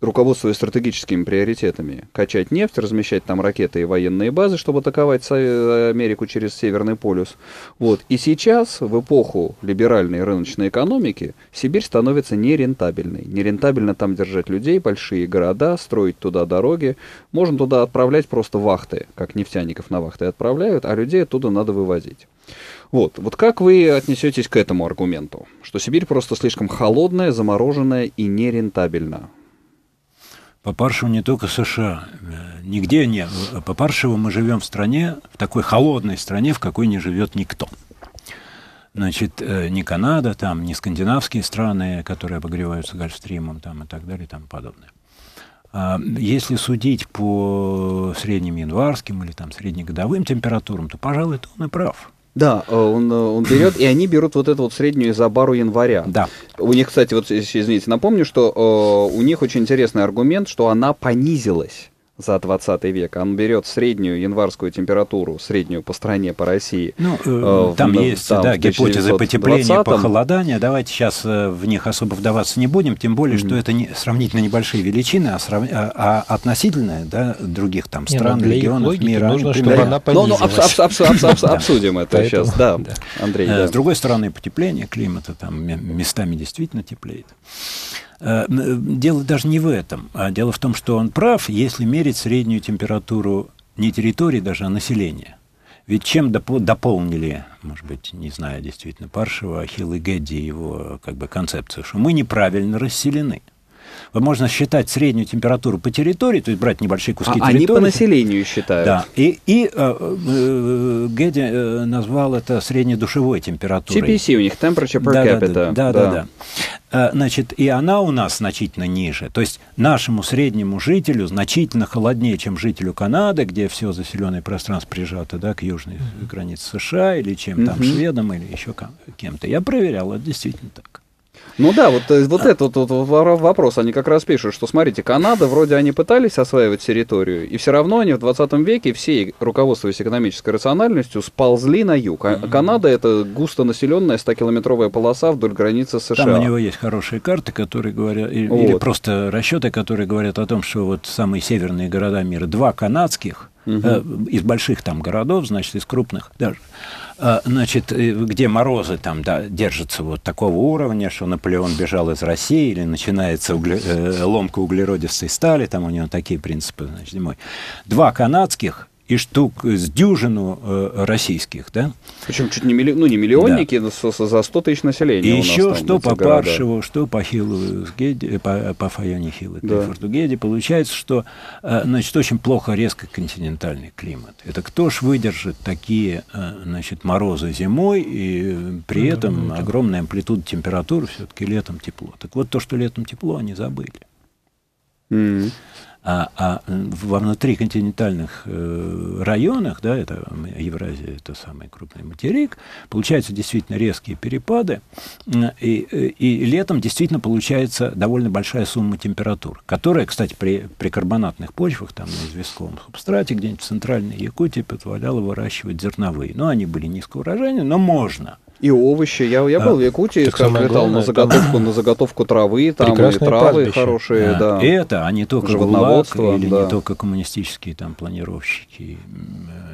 руководствуясь стратегическими приоритетами, качать нефть, размещать там ракеты и военные базы, чтобы атаковать Америку через Северный полюс. Вот. И сейчас, в эпоху либеральной рыночной экономики, Сибирь становится нерентабельной. Нерентабельно там держать людей, большие города, строить туда дороги. Можно туда отправлять просто вахты, как нефтяников на вахты отправляют, а людей оттуда надо вывозить. Вот. вот как вы отнесетесь к этому аргументу, что Сибирь просто слишком холодная, замороженная и нерентабельна? По Паршеву не только США. Э, нигде не. По Паршеву мы живем в стране, в такой холодной стране, в какой не живет никто. Значит, э, не Канада, там, не скандинавские страны, которые обогреваются гольфстримом там, и так далее и тому подобное. А если судить по средним январским или там среднегодовым температурам, то, пожалуй, то он и прав. Да, он, он берет, и они берут вот эту вот среднюю за бару января. Да. У них, кстати, вот, извините, напомню, что э, у них очень интересный аргумент, что она понизилась за 20 век. Он берет среднюю январскую температуру, среднюю по стране, по России. Ну, э, там в, есть, там, да, гипотезы потепления, похолодания. Давайте сейчас э, в них особо вдаваться не будем, тем более, mm-hmm. что это не, сравнительно небольшие величины, а, срав... а, а относительные, да, других там стран, не, ну, регионов мира. Нужно, чтобы да. она понизилась. Ну, ну, абс- абс- абс- абс- обсудим это сейчас, да, Андрей. Э, с другой стороны, потепление климата, там местами действительно теплеет. Э, дело даже не в этом, а дело в том, что он прав, если мерить среднюю температуру не территории даже, а населения. Ведь чем дополнили, может быть, не знаю действительно, Паршева, Ахилл и Гэдди его как бы концепцию, что мы неправильно расселены – можно считать среднюю температуру по территории, то есть брать небольшие куски а территории. Они по населению считают. Да. И, и э, э, Гедди э, назвал это среднедушевой температурой. TPC у них, temperature per да, capita. Да, да, да. да, да. Значит, и она у нас значительно ниже. То есть нашему среднему жителю значительно холоднее, чем жителю Канады, где все заселенное пространство прижато да, к южной границе США, или чем там шведам, или еще кем-то. Я проверял, это действительно так. Ну да, вот, вот а. этот вот, вот вопрос, они как раз пишут, что смотрите, Канада, вроде они пытались осваивать территорию, и все равно они в 20 веке все, руководствуясь экономической рациональностью, сползли на юг. А Канада это густонаселенная 100-километровая полоса вдоль границы США. Там у него есть хорошие карты, которые говорят, или, вот. или просто расчеты, которые говорят о том, что вот самые северные города мира, два канадских, угу. э, из больших там городов, значит, из крупных даже, значит, э, где морозы там да, держатся вот такого уровня, что Наполеон бежал из России, или начинается угле, э, ломка углеродистой стали, там у него такие принципы, значит, зимой. Два канадских и штук с дюжину э, российских, да? Причем чуть не, милли... ну, не миллионники, да. но за 100 тысяч населения. И еще что по города. Паршеву, что по Хиллу, э, по, по Файоне Хиллу, да. Фортугеде, получается, что э, значит, очень плохо резко континентальный климат. Это кто ж выдержит такие э, значит, морозы зимой, и при этом mm-hmm. огромная амплитуда температуры, все-таки летом тепло. Так вот то, что летом тепло, они забыли. Mm-hmm а, а во внутриконтинентальных э, районах, да, это Евразия, это самый крупный материк, получаются действительно резкие перепады, и, и летом действительно получается довольно большая сумма температур, которая, кстати, при, при карбонатных почвах, там на известковом субстрате, где-нибудь в центральной Якутии позволяла выращивать зерновые. Ну, они были низкоурожайные, но можно – и овощи. Я, я был в Якутии, так как летал на заготовку, на заготовку травы, там и травы пастбище. хорошие, да. да. Это, а не только ГУЛАГ, или да. не только коммунистические там планировщики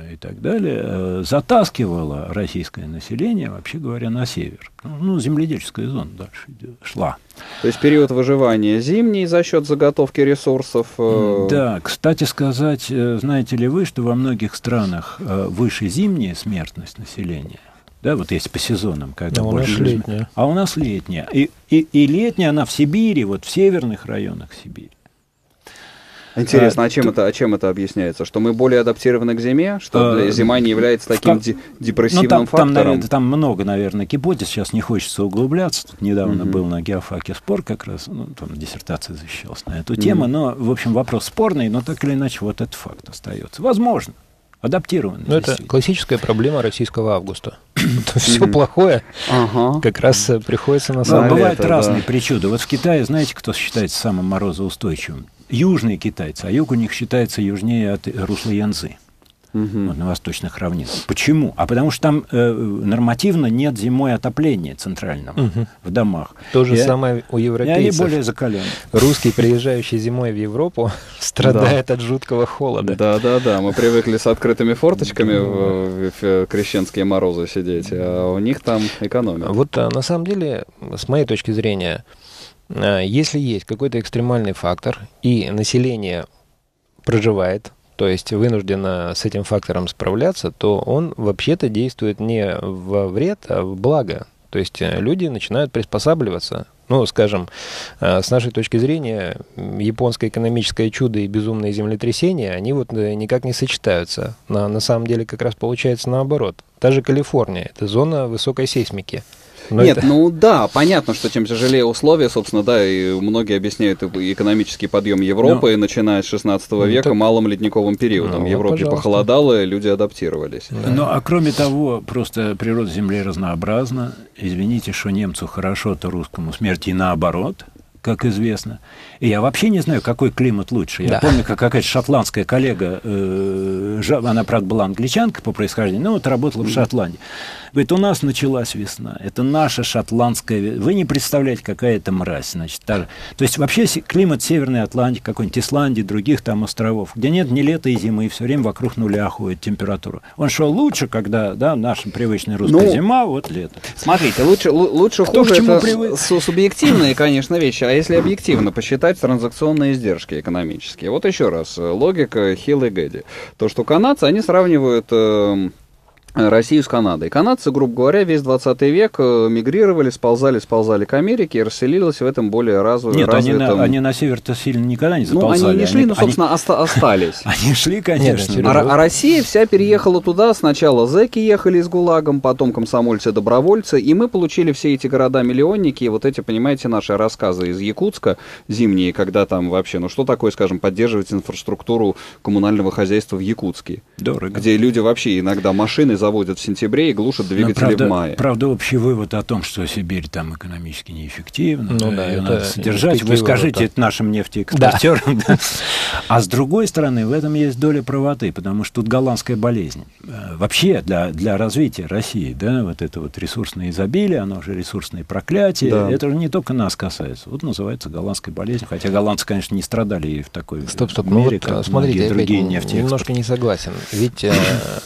э, и так далее, э, затаскивало российское население, вообще говоря, на север. Ну, земледельческая зона дальше шла. То есть период выживания зимний за счет заготовки ресурсов. Э, да, кстати сказать, знаете ли вы, что во многих странах выше зимняя смертность населения, да, вот есть по сезонам, когда а больше. У нас летняя. А у нас летняя. И, и, и летняя она в Сибири, вот в северных районах Сибири. Интересно, а, а, чем то... это, а чем это объясняется? Что мы более адаптированы к зиме? Что а, зима не является таким как... депрессивным ну, там, фактором? Там, там много, наверное, гипотез. Сейчас не хочется углубляться. Тут недавно угу. был на геофаке спор как раз. Ну, там диссертация защищалась на эту угу. тему. Но, в общем, вопрос спорный, но так или иначе вот этот факт остается. Возможно адаптированы. Ну, это классическая проблема российского августа. Все плохое как раз э, приходится на самом деле. Бывают разные причуды. Вот в Китае, знаете, кто считается самым морозоустойчивым? Южные китайцы, а юг у них считается южнее от русла Янзы угу. вот, на восточных равнинах. Почему? А потому что там э, нормативно нет зимой отопления центрального угу. в домах. То же и, самое у европейцев. И они более закалены. Русский, приезжающий зимой в Европу, страдает от жуткого холода. Да, да, да. Мы привыкли с открытыми форточками в, в крещенские морозы сидеть, а у них там экономия. Вот а, на самом деле, с моей точки зрения, а, если есть какой-то экстремальный фактор, и население проживает то есть вынуждена с этим фактором справляться, то он вообще-то действует не во вред, а в благо. То есть э, люди начинают приспосабливаться. Ну, скажем, э, с нашей точки зрения, японское экономическое чудо и безумные землетрясения, они вот э, никак не сочетаются. На, на самом деле как раз получается наоборот. Та же Калифорния, это зона высокой сейсмики. Но Нет, это... ну да, понятно, что чем тяжелее условия, собственно, да, и многие объясняют экономический подъем Европы, Но... начиная с 16 ну, века, так... малым ледниковым периодом. Ну, Европе пожалуйста. похолодало, люди адаптировались. Да. Ну, а кроме того, просто природа Земли разнообразна. Извините, что немцу хорошо, то русскому смерти и наоборот – как известно. И я вообще не знаю, какой климат лучше. Я да. помню, как какая-то шотландская коллега, э, она, правда, была англичанка по происхождению, но вот работала в Шотландии. Говорит, у нас началась весна. Это наша шотландская. Вы не представляете, какая это мразь. Значит, та... То есть вообще климат Северной Атлантики, какой-нибудь Исландии, других там островов, где нет ни лета и зимы, и все время вокруг нуля ходит температура. Он шел лучше, когда, да, наша привычная русская ну, зима, вот лето. Смотрите, лучше, лучше Кто хуже, это привык? субъективные, конечно, вещи. А если объективно посчитать транзакционные издержки экономические? Вот еще раз, логика Хилл и Гэдди. То, что канадцы, они сравнивают э, Россию с Канадой. Канадцы, грубо говоря, весь 20 век э, мигрировали, сползали, сползали к Америке и расселились в этом более развитом... Нет, они на, они на север-то сильно никогда не заползали. Ну, они не шли, они, но, собственно, они... остались. Они шли, конечно. Нет, а, а Россия вся переехала туда. Сначала зэки ехали с ГУЛАГом, потом комсомольцы-добровольцы, и мы получили все эти города-миллионники, и вот эти, понимаете, наши рассказы из Якутска зимние, когда там вообще, ну что такое, скажем, поддерживать инфраструктуру коммунального хозяйства в Якутске? Дорого. Где люди вообще иногда машины заводят в сентябре и глушат двигатели правда, в мае. Правда, общий вывод о том, что Сибирь там экономически неэффективна, ну, да, это надо содержать. Вы скажите это нашим нефтеэкспортерам. Да. А с другой стороны, в этом есть доля правоты, потому что тут голландская болезнь. Э, вообще для, для развития России, да, вот это вот ресурсное изобилие, оно уже ресурсное проклятие, да. это же не только нас касается. Вот называется голландская болезнь, хотя голландцы, конечно, не страдали в такой стоп, стоп, мере, ну вот, как смотрите, другие нефтеэкспорты. Немножко не согласен. Ведь э,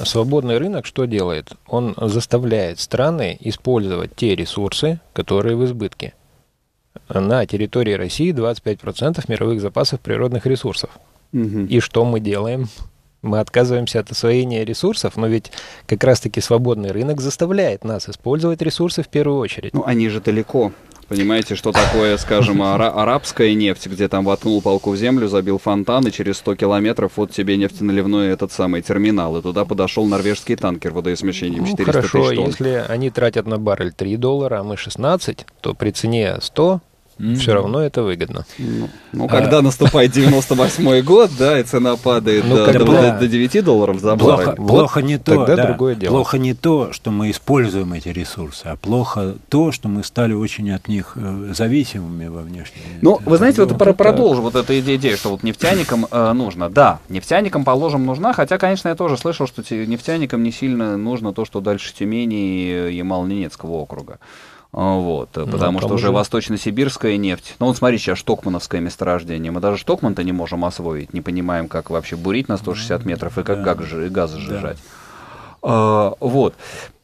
свободный рынок что делает? Он заставляет страны использовать те ресурсы, которые в избытке. На территории России 25% мировых запасов природных ресурсов. Угу. И что мы делаем? Мы отказываемся от освоения ресурсов, но ведь как раз-таки свободный рынок заставляет нас использовать ресурсы в первую очередь. Ну, они же далеко. Понимаете, что такое, скажем, ара- арабская нефть, где там воткнул палку в землю, забил фонтан, и через 100 километров вот тебе нефтеналивной этот самый терминал, и туда подошел норвежский танкер водоизмещением 400 ну, хорошо, тысяч тонн. если они тратят на баррель 3 доллара, а мы 16, то при цене 100 Mm-hmm. Все равно это выгодно. Ну, ну когда а... наступает 98 год, да, и цена падает ну, до, до, до 9 долларов за плохо, баррель. Плохо не то, тогда да, другое дело. Плохо не то, что мы используем эти ресурсы, а плохо то, что мы стали очень от них э, зависимыми во внешнем. Ну, это, вы знаете, вот это продолжу вот эту идею, что вот нефтяникам э, нужно. Да, нефтяникам, положим, нужна, хотя, конечно, я тоже слышал, что нефтяникам не сильно нужно то, что дальше Тюмени и Ямало-Ненецкого округа. Вот, ну, потому что уже восточно-сибирская нефть. Ну, вот смотри, сейчас штокмановское месторождение. Мы даже штокман-то не можем освоить, не понимаем, как вообще бурить на 160 метров и как, да. как же газы сжижать. Да. А, вот.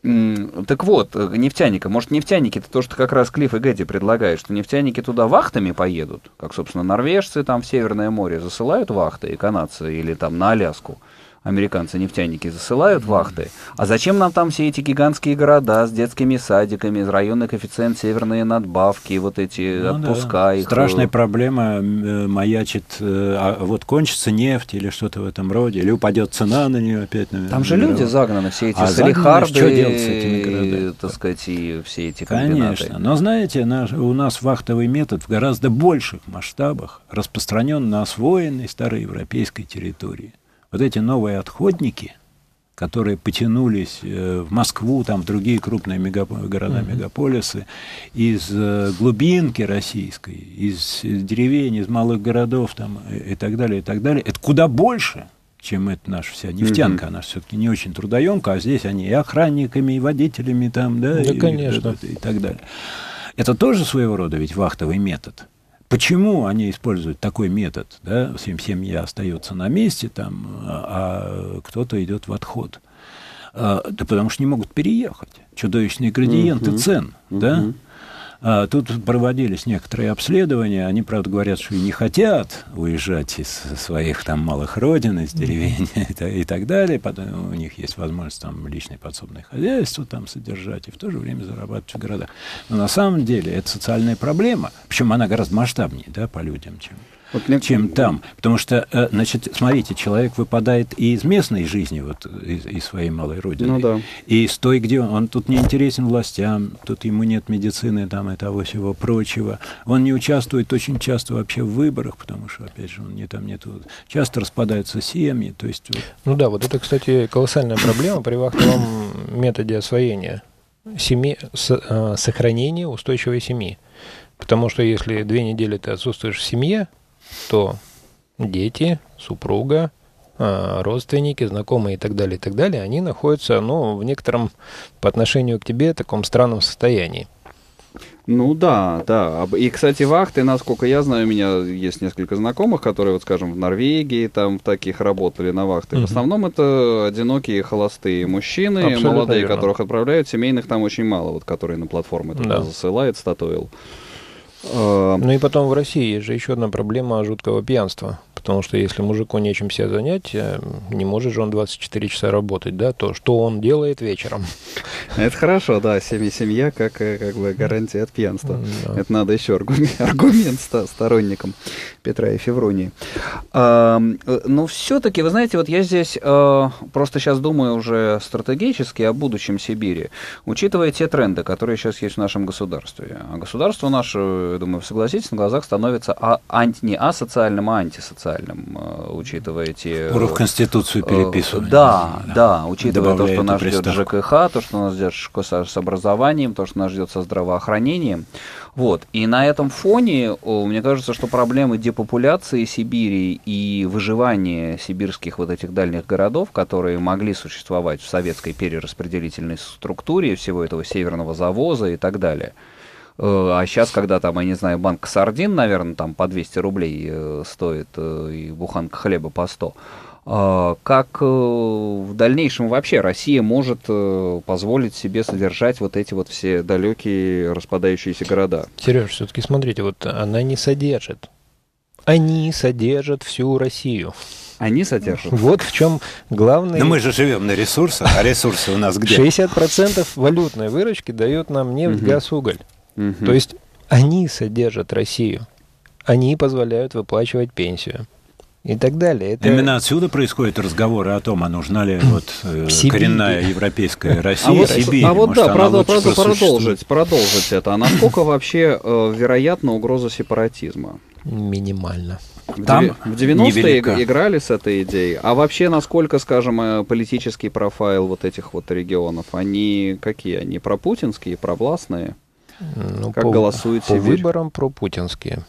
Так вот, нефтяника. Может, нефтяники, это то, что как раз Клифф и Гэдди предлагают, что нефтяники туда вахтами поедут, как, собственно, норвежцы там в Северное море засылают вахты, и канадцы, или там на Аляску американцы-нефтяники засылают вахты. А зачем нам там все эти гигантские города с детскими садиками, районный коэффициент, северные надбавки, вот эти ну, отпуска? Да. Их... Страшная проблема э, маячит, э, а вот кончится нефть или что-то в этом роде, или упадет цена на нее опять. На, там же люди загнаны, все эти а салихарды, что делать с этими городами? так сказать, и все эти комбинаты. Конечно, но знаете, наш, у нас вахтовый метод в гораздо больших масштабах распространен на освоенной староевропейской территории вот эти новые отходники, которые потянулись э, в Москву, там, в другие крупные мегап... города-мегаполисы, из э, глубинки российской, из деревень, из малых городов там, и так далее, и так далее, это куда больше, чем это наша вся нефтянка, mm-hmm. она все-таки не очень трудоемкая, а здесь они и охранниками, и водителями там, да, да и, конечно. И, и так далее. Это тоже своего рода ведь вахтовый метод. Почему они используют такой метод? Да? Всем семья остается на месте, там, а, а кто-то идет в отход. А, да потому что не могут переехать. Чудовищные градиенты uh-huh. цен. Uh-huh. Да? А, тут проводились некоторые обследования. Они, правда, говорят, что и не хотят уезжать из своих там малых родин, из деревень и так далее. Потом у них есть возможность там личное подсобное хозяйство там содержать и в то же время зарабатывать в городах. Но на самом деле это социальная проблема. Причем она гораздо масштабнее да, по людям, чем вот мне... чем там. Потому что, э, значит, смотрите, человек выпадает и из местной жизни, вот из, из своей малой родины, ну, да. и из той, где он, он тут не интересен властям, тут ему нет медицины там и того всего прочего. Он не участвует очень часто вообще в выборах, потому что, опять же, он не там нету. Часто распадаются семьи, то есть. Вот... Ну да, вот это, кстати, колоссальная проблема при вахтовом методе освоения семьи, с, э, сохранения устойчивой семьи. Потому что если две недели ты отсутствуешь в семье, то дети, супруга, а, родственники, знакомые и так далее, и так далее, они находятся, ну, в некотором по отношению к тебе таком странном состоянии. Ну да, да. И, кстати, вахты, насколько я знаю, у меня есть несколько знакомых, которые, вот, скажем, в Норвегии там таких работали на вахты. Угу. В основном это одинокие холостые мужчины, Абсолютно молодые, верно. которых отправляют. Семейных там очень мало, вот, которые на платформы да. засылает, статуил. А, ну и потом в России есть же еще одна проблема жуткого пьянства. Потому что если мужику нечем себя занять, э, не может же он 24 часа работать, да, то что он делает вечером? Это хорошо, да, семья, семья как, э, как бы гарантия от пьянства. Да. Это надо еще аргумент, аргумент сторонникам Петра и Февронии. А, но все-таки, вы знаете, вот я здесь а, просто сейчас думаю уже стратегически о будущем Сибири, учитывая те тренды, которые сейчас есть в нашем государстве. А государство наше, я думаю, согласитесь, на глазах становится а, анти, не асоциальным, а антисоциальным, учитывая те... Скоро в Конституцию переписывают. Да, да, учитывая то, что нас ждет ЖКХ, то, что нас ждет с образованием, то, что нас ждет со здравоохранением. Вот. И на этом фоне, мне кажется, что проблемы депопуляции Сибири и выживания сибирских вот этих дальних городов, которые могли существовать в советской перераспределительной структуре всего этого северного завоза и так далее. Э, а сейчас, когда там, я не знаю, банк сардин, наверное, там по 200 рублей э, стоит, э, и буханка хлеба по 100, а, как в дальнейшем вообще Россия может позволить себе содержать вот эти вот все далекие распадающиеся города? Сереж, все-таки смотрите, вот она не содержит. Они содержат всю Россию. Они содержат. Вот в чем главный... Но мы же живем на ресурсах, а ресурсы у нас где? 60% валютной выручки дает нам нефть, газ, уголь. То есть они содержат Россию. Они позволяют выплачивать пенсию и так далее. Это... Именно отсюда происходят разговоры о том, а нужна ли вот э, коренная европейская Россия, а вот, Сибирь. А вот Может, да, правда, правда продолжить, продолжить это. А насколько вообще э, вероятна угроза сепаратизма? Минимально. Там в 90-е играли с этой идеей. А вообще, насколько, скажем, э, политический профайл вот этих вот регионов, они какие? Они пропутинские, провластные? Ну, как по, голосуют По Сибирь? выборам пропутинские.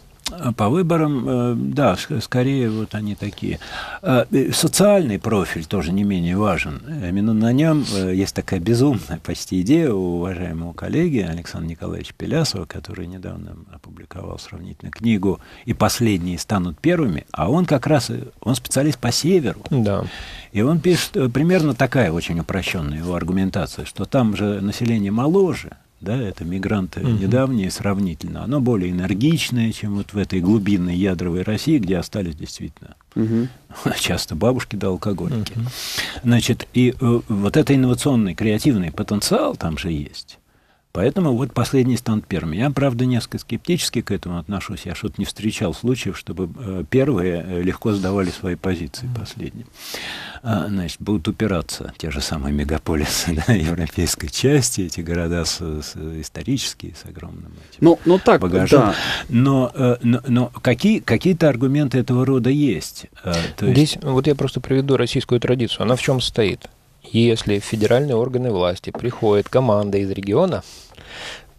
По выборам, э, да, скорее вот они такие. Э, социальный профиль тоже не менее важен. Именно на нем э, есть такая безумная почти идея у уважаемого коллеги Александра Николаевича Пелясова, который недавно опубликовал сравнительно книгу «И последние станут первыми», а он как раз, он специалист по северу. Да. И он пишет примерно такая очень упрощенная его аргументация, что там же население моложе, да, это мигранты угу. недавние сравнительно, оно более энергичное, чем вот в этой глубинной ядровой России, где остались действительно угу. часто бабушки да алкоголики. Угу. Значит, и э, вот это инновационный, креативный потенциал там же есть. Поэтому вот последний станет первым. Я, правда, несколько скептически к этому отношусь. Я что-то не встречал случаев, чтобы э, первые э, легко сдавали свои позиции последним. А, значит, будут упираться те же самые мегаполисы да, европейской части, эти города с, с, исторические, с огромным этим ну, ну, так, багажом. Да. Но, э, но, но какие, какие-то аргументы этого рода есть. То есть... Здесь вот я просто приведу российскую традицию. Она в чем стоит? Если федеральные органы власти приходит команда из региона,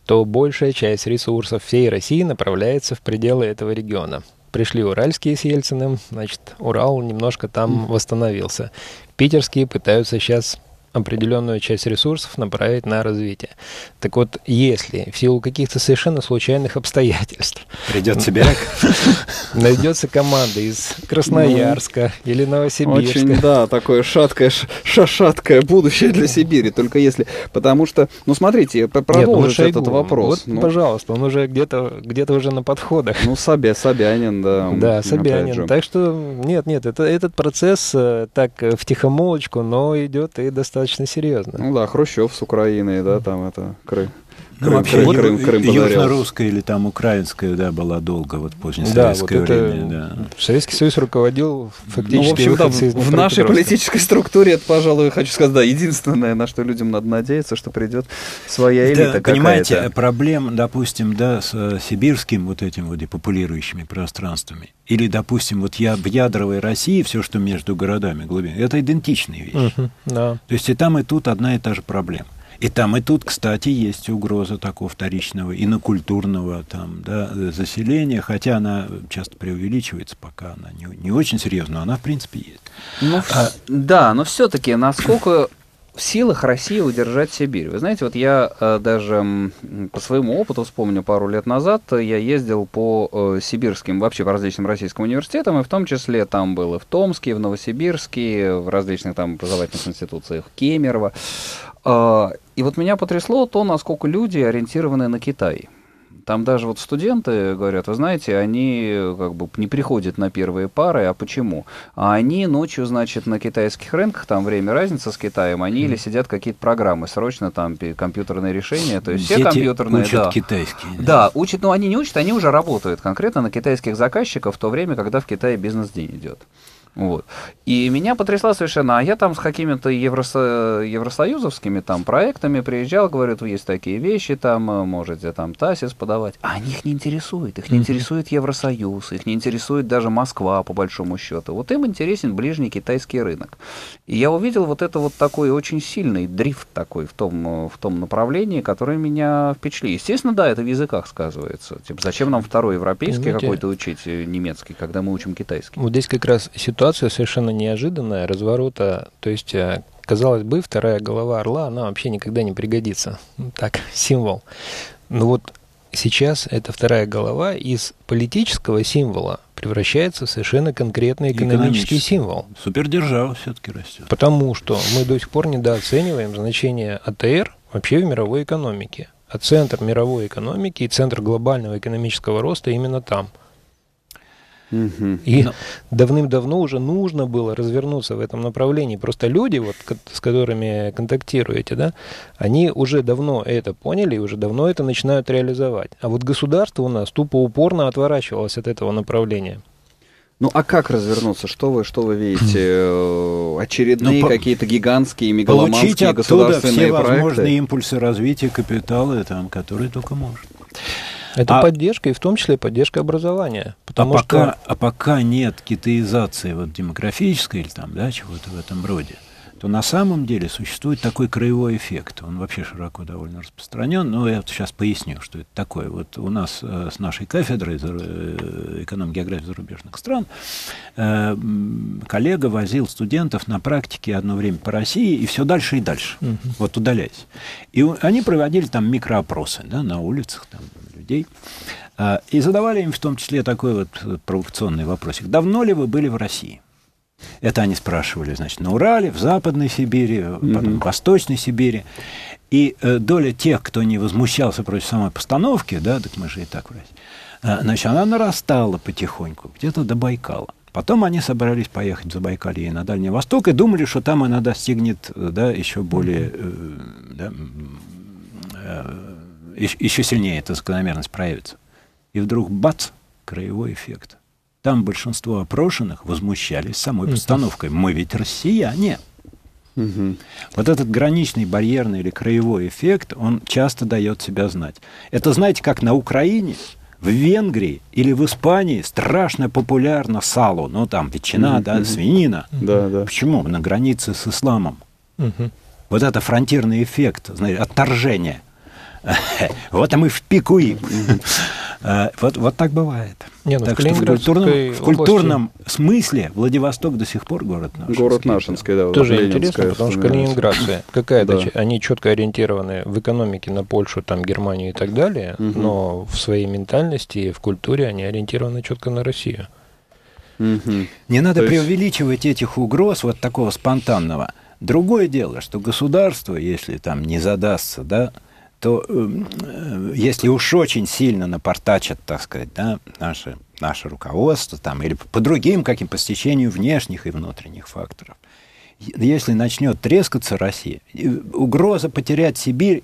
то большая часть ресурсов всей России направляется в пределы этого региона. Пришли уральские с Ельциным, значит, Урал немножко там восстановился. Питерские пытаются сейчас определенную часть ресурсов направить на развитие. Так вот, если в силу каких-то совершенно случайных обстоятельств придет Сибиряк, найдется команда из Красноярска ну, или Новосибирска. Очень, да, такое шаткое, шашаткое будущее для Сибири, только если, потому что, ну смотрите, продолжить Нет, ну, этот вопрос. Вот, ну, пожалуйста, он уже где-то где уже на подходах. Ну, Собя, Собянин, да. Да, Собянин. Так что, нет, нет, это, этот процесс э, так э, в тихомолочку, но идет и достаточно серьезно. Ну да, Хрущев с Украиной, да, там это Крым. Ну, Крым, вообще, Крым, Крым, Крым южно-русская или там украинская, да, была долго, вот позднесоветское да, вот время. Да. Советский Союз руководил фактически ну, в, общем, да, в нашей политической структуре, это, пожалуй, хочу сказать, да, единственное, на что людям надо надеяться, что придет своя элита да, Понимаете, проблем, допустим, да, с э, сибирским вот этим вот депопулирующими пространствами, или, допустим, вот я в ядровой России, все, что между городами глубин, это идентичные вещи. Uh-huh, да. То есть и там, и тут одна и та же проблема. И там, и тут, кстати, есть угроза такого вторичного инокультурного там, да, заселения, хотя она часто преувеличивается, пока она не, не очень серьезна, но она, в принципе, есть. Ну, а, да, но все-таки насколько в силах России удержать Сибирь. Вы знаете, вот я э, даже по своему опыту вспомню, пару лет назад я ездил по э, сибирским, вообще по различным российским университетам, и в том числе там был и в Томске, и в Новосибирске, в различных там образовательных институциях Кемерово. Э, и вот меня потрясло то, насколько люди ориентированы на Китай. Там даже вот студенты говорят, вы знаете, они как бы не приходят на первые пары, а почему? А они ночью, значит, на китайских рынках, там время разница с Китаем, они mm. или сидят какие-то программы, срочно там компьютерные решения, то есть Дети все компьютерные... учат да, китайский. Да. да, учат, но они не учат, они уже работают конкретно на китайских заказчиков в то время, когда в Китае бизнес-день идет. Вот. И меня потрясла совершенно, а я там с какими-то евросо... евросоюзовскими там проектами приезжал, говорят, есть такие вещи, там э, можете там ТАСИС подавать. А они их не интересует, их не интересует Евросоюз, их не интересует даже Москва, по большому счету. Вот им интересен ближний китайский рынок. И я увидел вот это вот такой очень сильный дрифт такой в том, э, в том направлении, который меня впечатлил. Естественно, да, это в языках сказывается. Типа, зачем нам второй европейский какой-то учить э, немецкий, когда мы учим китайский? Вот здесь как раз ситуация ситуация совершенно неожиданная, разворота. То есть, э, казалось бы, вторая голова орла, она вообще никогда не пригодится. Ну, так, символ. Но вот сейчас эта вторая голова из политического символа превращается в совершенно конкретный экономический символ. Супердержава все-таки растет. Потому что мы до сих пор недооцениваем значение АТР вообще в мировой экономике. А центр мировой экономики и центр глобального экономического роста именно там – Угу. И Но... давным-давно уже нужно было развернуться в этом направлении. Просто люди, вот, с которыми контактируете, да, они уже давно это поняли и уже давно это начинают реализовать. А вот государство у нас тупо упорно отворачивалось от этого направления. Ну а как развернуться? Что вы, что вы видите? Э, очередные ну, какие-то гигантские мегаломанские государственные все проекты? возможные импульсы развития капитала, там, которые только может. Это а, поддержка, и в том числе поддержка образования. Потому а, что... пока, а пока нет китаизации вот, демографической или там, да, чего-то в этом роде, то на самом деле существует такой краевой эффект. Он вообще широко довольно распространен, но я вот сейчас поясню, что это такое. Вот у нас э, с нашей кафедрой э, эконом географии зарубежных стран э, коллега возил студентов на практике одно время по России и все дальше и дальше, угу. вот удаляясь. И они проводили там микроопросы да, на улицах, там, людей. А, и задавали им в том числе такой вот провокационный вопросик. Давно ли вы были в России? Это они спрашивали, значит, на Урале, в Западной Сибири, потом в Восточной Сибири. И э, доля тех, кто не возмущался против самой постановки, да, так мы же и так в России, э, значит, она нарастала потихоньку, где-то до Байкала. Потом они собрались поехать в Забайкалье и на Дальний Восток и думали, что там она достигнет да, еще более э, да, э, еще сильнее эта закономерность проявится. И вдруг бац, краевой эффект. Там большинство опрошенных возмущались самой постановкой. Мы ведь россияне. Угу. Вот этот граничный, барьерный или краевой эффект, он часто дает себя знать. Это, знаете, как на Украине, в Венгрии или в Испании страшно популярно сало, ну там ветчина, угу, да, свинина. Да, да. Почему? На границе с исламом. Угу. Вот это фронтирный эффект, знаете, отторжение. Вот мы в пику им. А, вот, вот так бывает. Не, ну, так в что в культурном, в культурном смысле Владивосток до сих пор город Нашинский. Город Нашинский, да. Тоже интересно, потому что. Калининграция какая-то, Да. они четко ориентированы в экономике на Польшу, там, Германию и так далее, Мгм. но в своей ментальности и в культуре они ориентированы четко на Россию. Мгм. Не надо То есть- преувеличивать этих угроз вот такого спонтанного. Другое дело, что государство, если там не задастся, да, то эм, э, если уж очень сильно напортачат, так сказать, да, наше, наше руководство там, или по другим каким по стечению внешних и внутренних факторов, если начнет трескаться Россия, э, угроза потерять Сибирь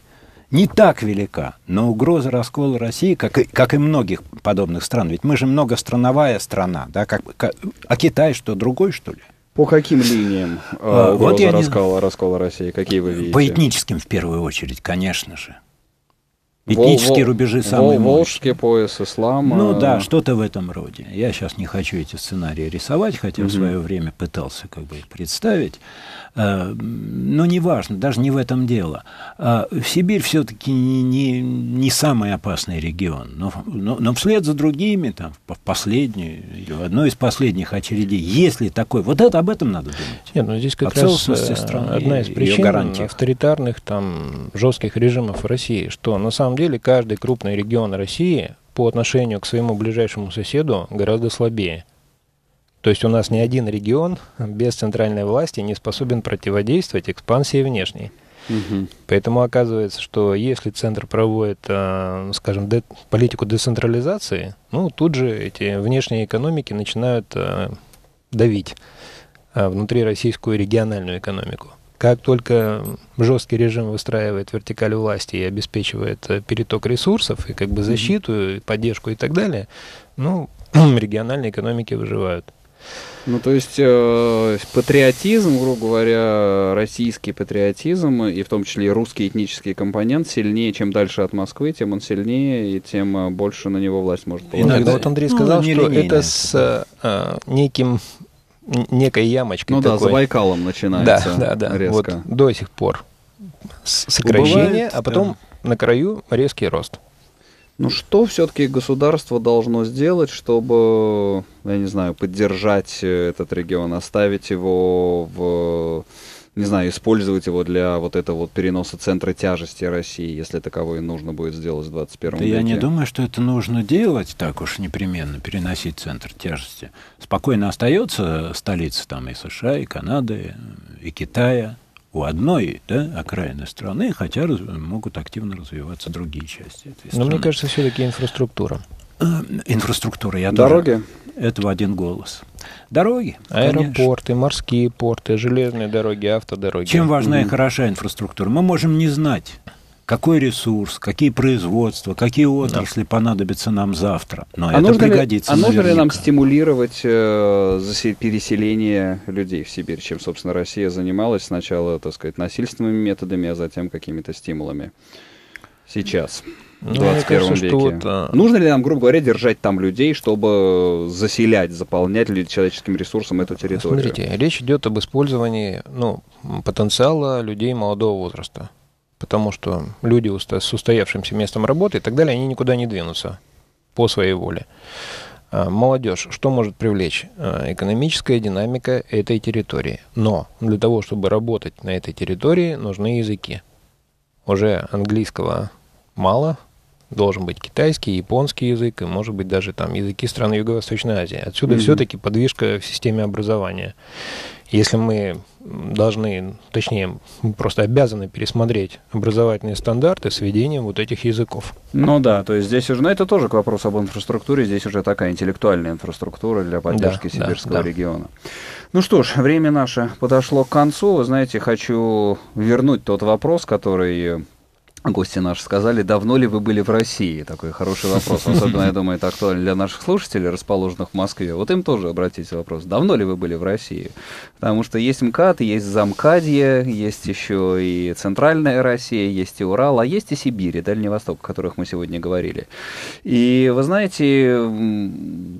не так велика, но угроза раскола России, как и, как и многих подобных стран, ведь мы же многострановая страна, да, как, как- а Китай что, другой, что ли? По каким линиям э, А, вот угроза я не раскола, раскола России? Какие вы видите? По этническим, в первую очередь, конечно же. Вол- Этнические Вол- рубежи Вол- самые мощные. Волжский пояс ислама. Ну да, что-то в этом роде. Я сейчас не хочу эти сценарии рисовать, хотя в Мгм. свое время пытался как бы их представить. Э, Но неважно, даже не в этом дело. А Сибирь все-таки не, не, не самый опасный регион. Но, но, но вслед за другими, там, в последнюю или в одной из последних очередей, если такой, вот это об этом надо думать. Нет, ну здесь как О раз э, страны одна из причин авторитарных там жестких режимов России, что на самом деле каждый крупный регион России по отношению к своему ближайшему соседу гораздо слабее. То есть у нас ни один регион без центральной власти не способен противодействовать экспансии внешней. Мгм. Поэтому оказывается, что если центр проводит, э, скажем, де- политику децентрализации, ну, тут же эти внешние экономики начинают э, давить э, внутри российскую региональную экономику. Как только жесткий режим выстраивает вертикаль власти и обеспечивает э, переток ресурсов и как бы защиту, и поддержку и так далее, ну, региональные экономики выживают. Ну, то есть э, патриотизм, грубо говоря, российский патриотизм, и в том числе и русский этнический компонент, сильнее, чем дальше от Москвы, тем он сильнее, и тем э, больше на него власть может положить. Иногда- вот Андрей ну, сказал, что нелинейно это с э, э, неким некой ямочкой Ну да, такой. за Байкалом Да, начинается да, да. резко. Вот до сих пор сокращение, Бывает, а потом на краю резкий рост. Ну что все-таки государство должно сделать, чтобы, я не знаю, поддержать э, этот регион, оставить его в, не знаю, использовать его для вот этого вот переноса центра тяжести России, если таковой нужно будет сделать в 21 Да веке? я не думаю, что это нужно делать так уж непременно, переносить центр тяжести. Спокойно остается столица там и США, и Канады, и Китая. У одной да, окраины страны, хотя раз- могут активно развиваться другие части этой Но страны. мне кажется, все-таки инфраструктура. Э, Инфраструктура, я Дороги? тоже- Это в один голос. Дороги. конечно. Аэропорты, морские порты, железные дороги, автодороги. Чем важна и хороша инфраструктура? Мы можем не знать, какой ресурс, какие производства, какие отрасли понадобятся нам завтра. Но А это нужно, ли, пригодится а нужно ли нам наверняка. стимулировать э, переселение людей в Сибирь, чем, собственно, Россия занималась сначала, так сказать, насильственными методами, а затем какими-то стимулами? Сейчас, в Ну, мне 21 кажется, веке. что вот, а, Нужно ли нам, грубо говоря, держать там людей, чтобы заселять, заполнять ли человеческим ресурсом эту территорию? Смотрите, речь идет об использовании ну, потенциала людей молодого возраста. Потому что люди уста- с устоявшимся местом работы и так далее, они никуда не двинутся по своей воле. А, Молодежь, что может привлечь? А, Экономическая динамика этой территории. Но для того, чтобы работать на этой территории, нужны языки. Уже английского мало, должен быть китайский, японский язык, и, может быть, даже там языки стран Юго-Восточной Азии. Отсюда Мгм. все-таки подвижка в системе образования. Если мы должны, точнее, мы просто обязаны пересмотреть образовательные стандарты с введением вот этих языков. Ну да, то есть здесь уже, ну это тоже к вопросу об инфраструктуре, здесь уже такая интеллектуальная инфраструктура для поддержки Да, да, сибирского да. региона. Ну что ж, время наше подошло к концу. Вы знаете, хочу вернуть тот вопрос, который гости наши сказали, давно ли вы были в России? Такой хороший вопрос. Особенно, я думаю, это актуально для наших слушателей, расположенных в Москве. Вот им тоже обратите вопрос. Давно ли вы были в России? Потому что есть МКАД, есть Замкадье, есть еще и Центральная Россия, есть и Урал, а есть и Сибирь, и Дальний Восток, о которых мы сегодня говорили. И вы знаете,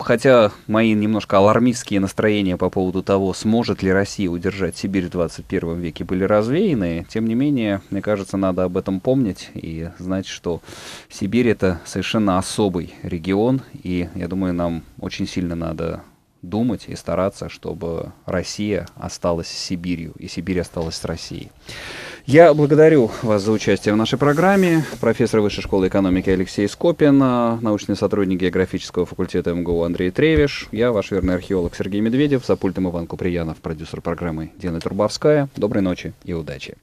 хотя мои немножко алармистские настроения по поводу того, сможет ли Россия удержать Сибирь в 21 веке, были развеяны, тем не менее, мне кажется, надо об этом помнить, помнить и знать, что Сибирь это совершенно особый регион, и я думаю, нам очень сильно надо думать и стараться, чтобы Россия осталась Сибирью, и Сибирь осталась Россией. Я благодарю вас за участие в нашей программе. Профессор Высшей школы экономики Алексей Скопин, научный сотрудник географического факультета МГУ Андрей Тревиш, я ваш верный археолог Сергей Медведев, за пультом Иван Куприянов, продюсер программы Дина Турбовская. Доброй ночи и удачи.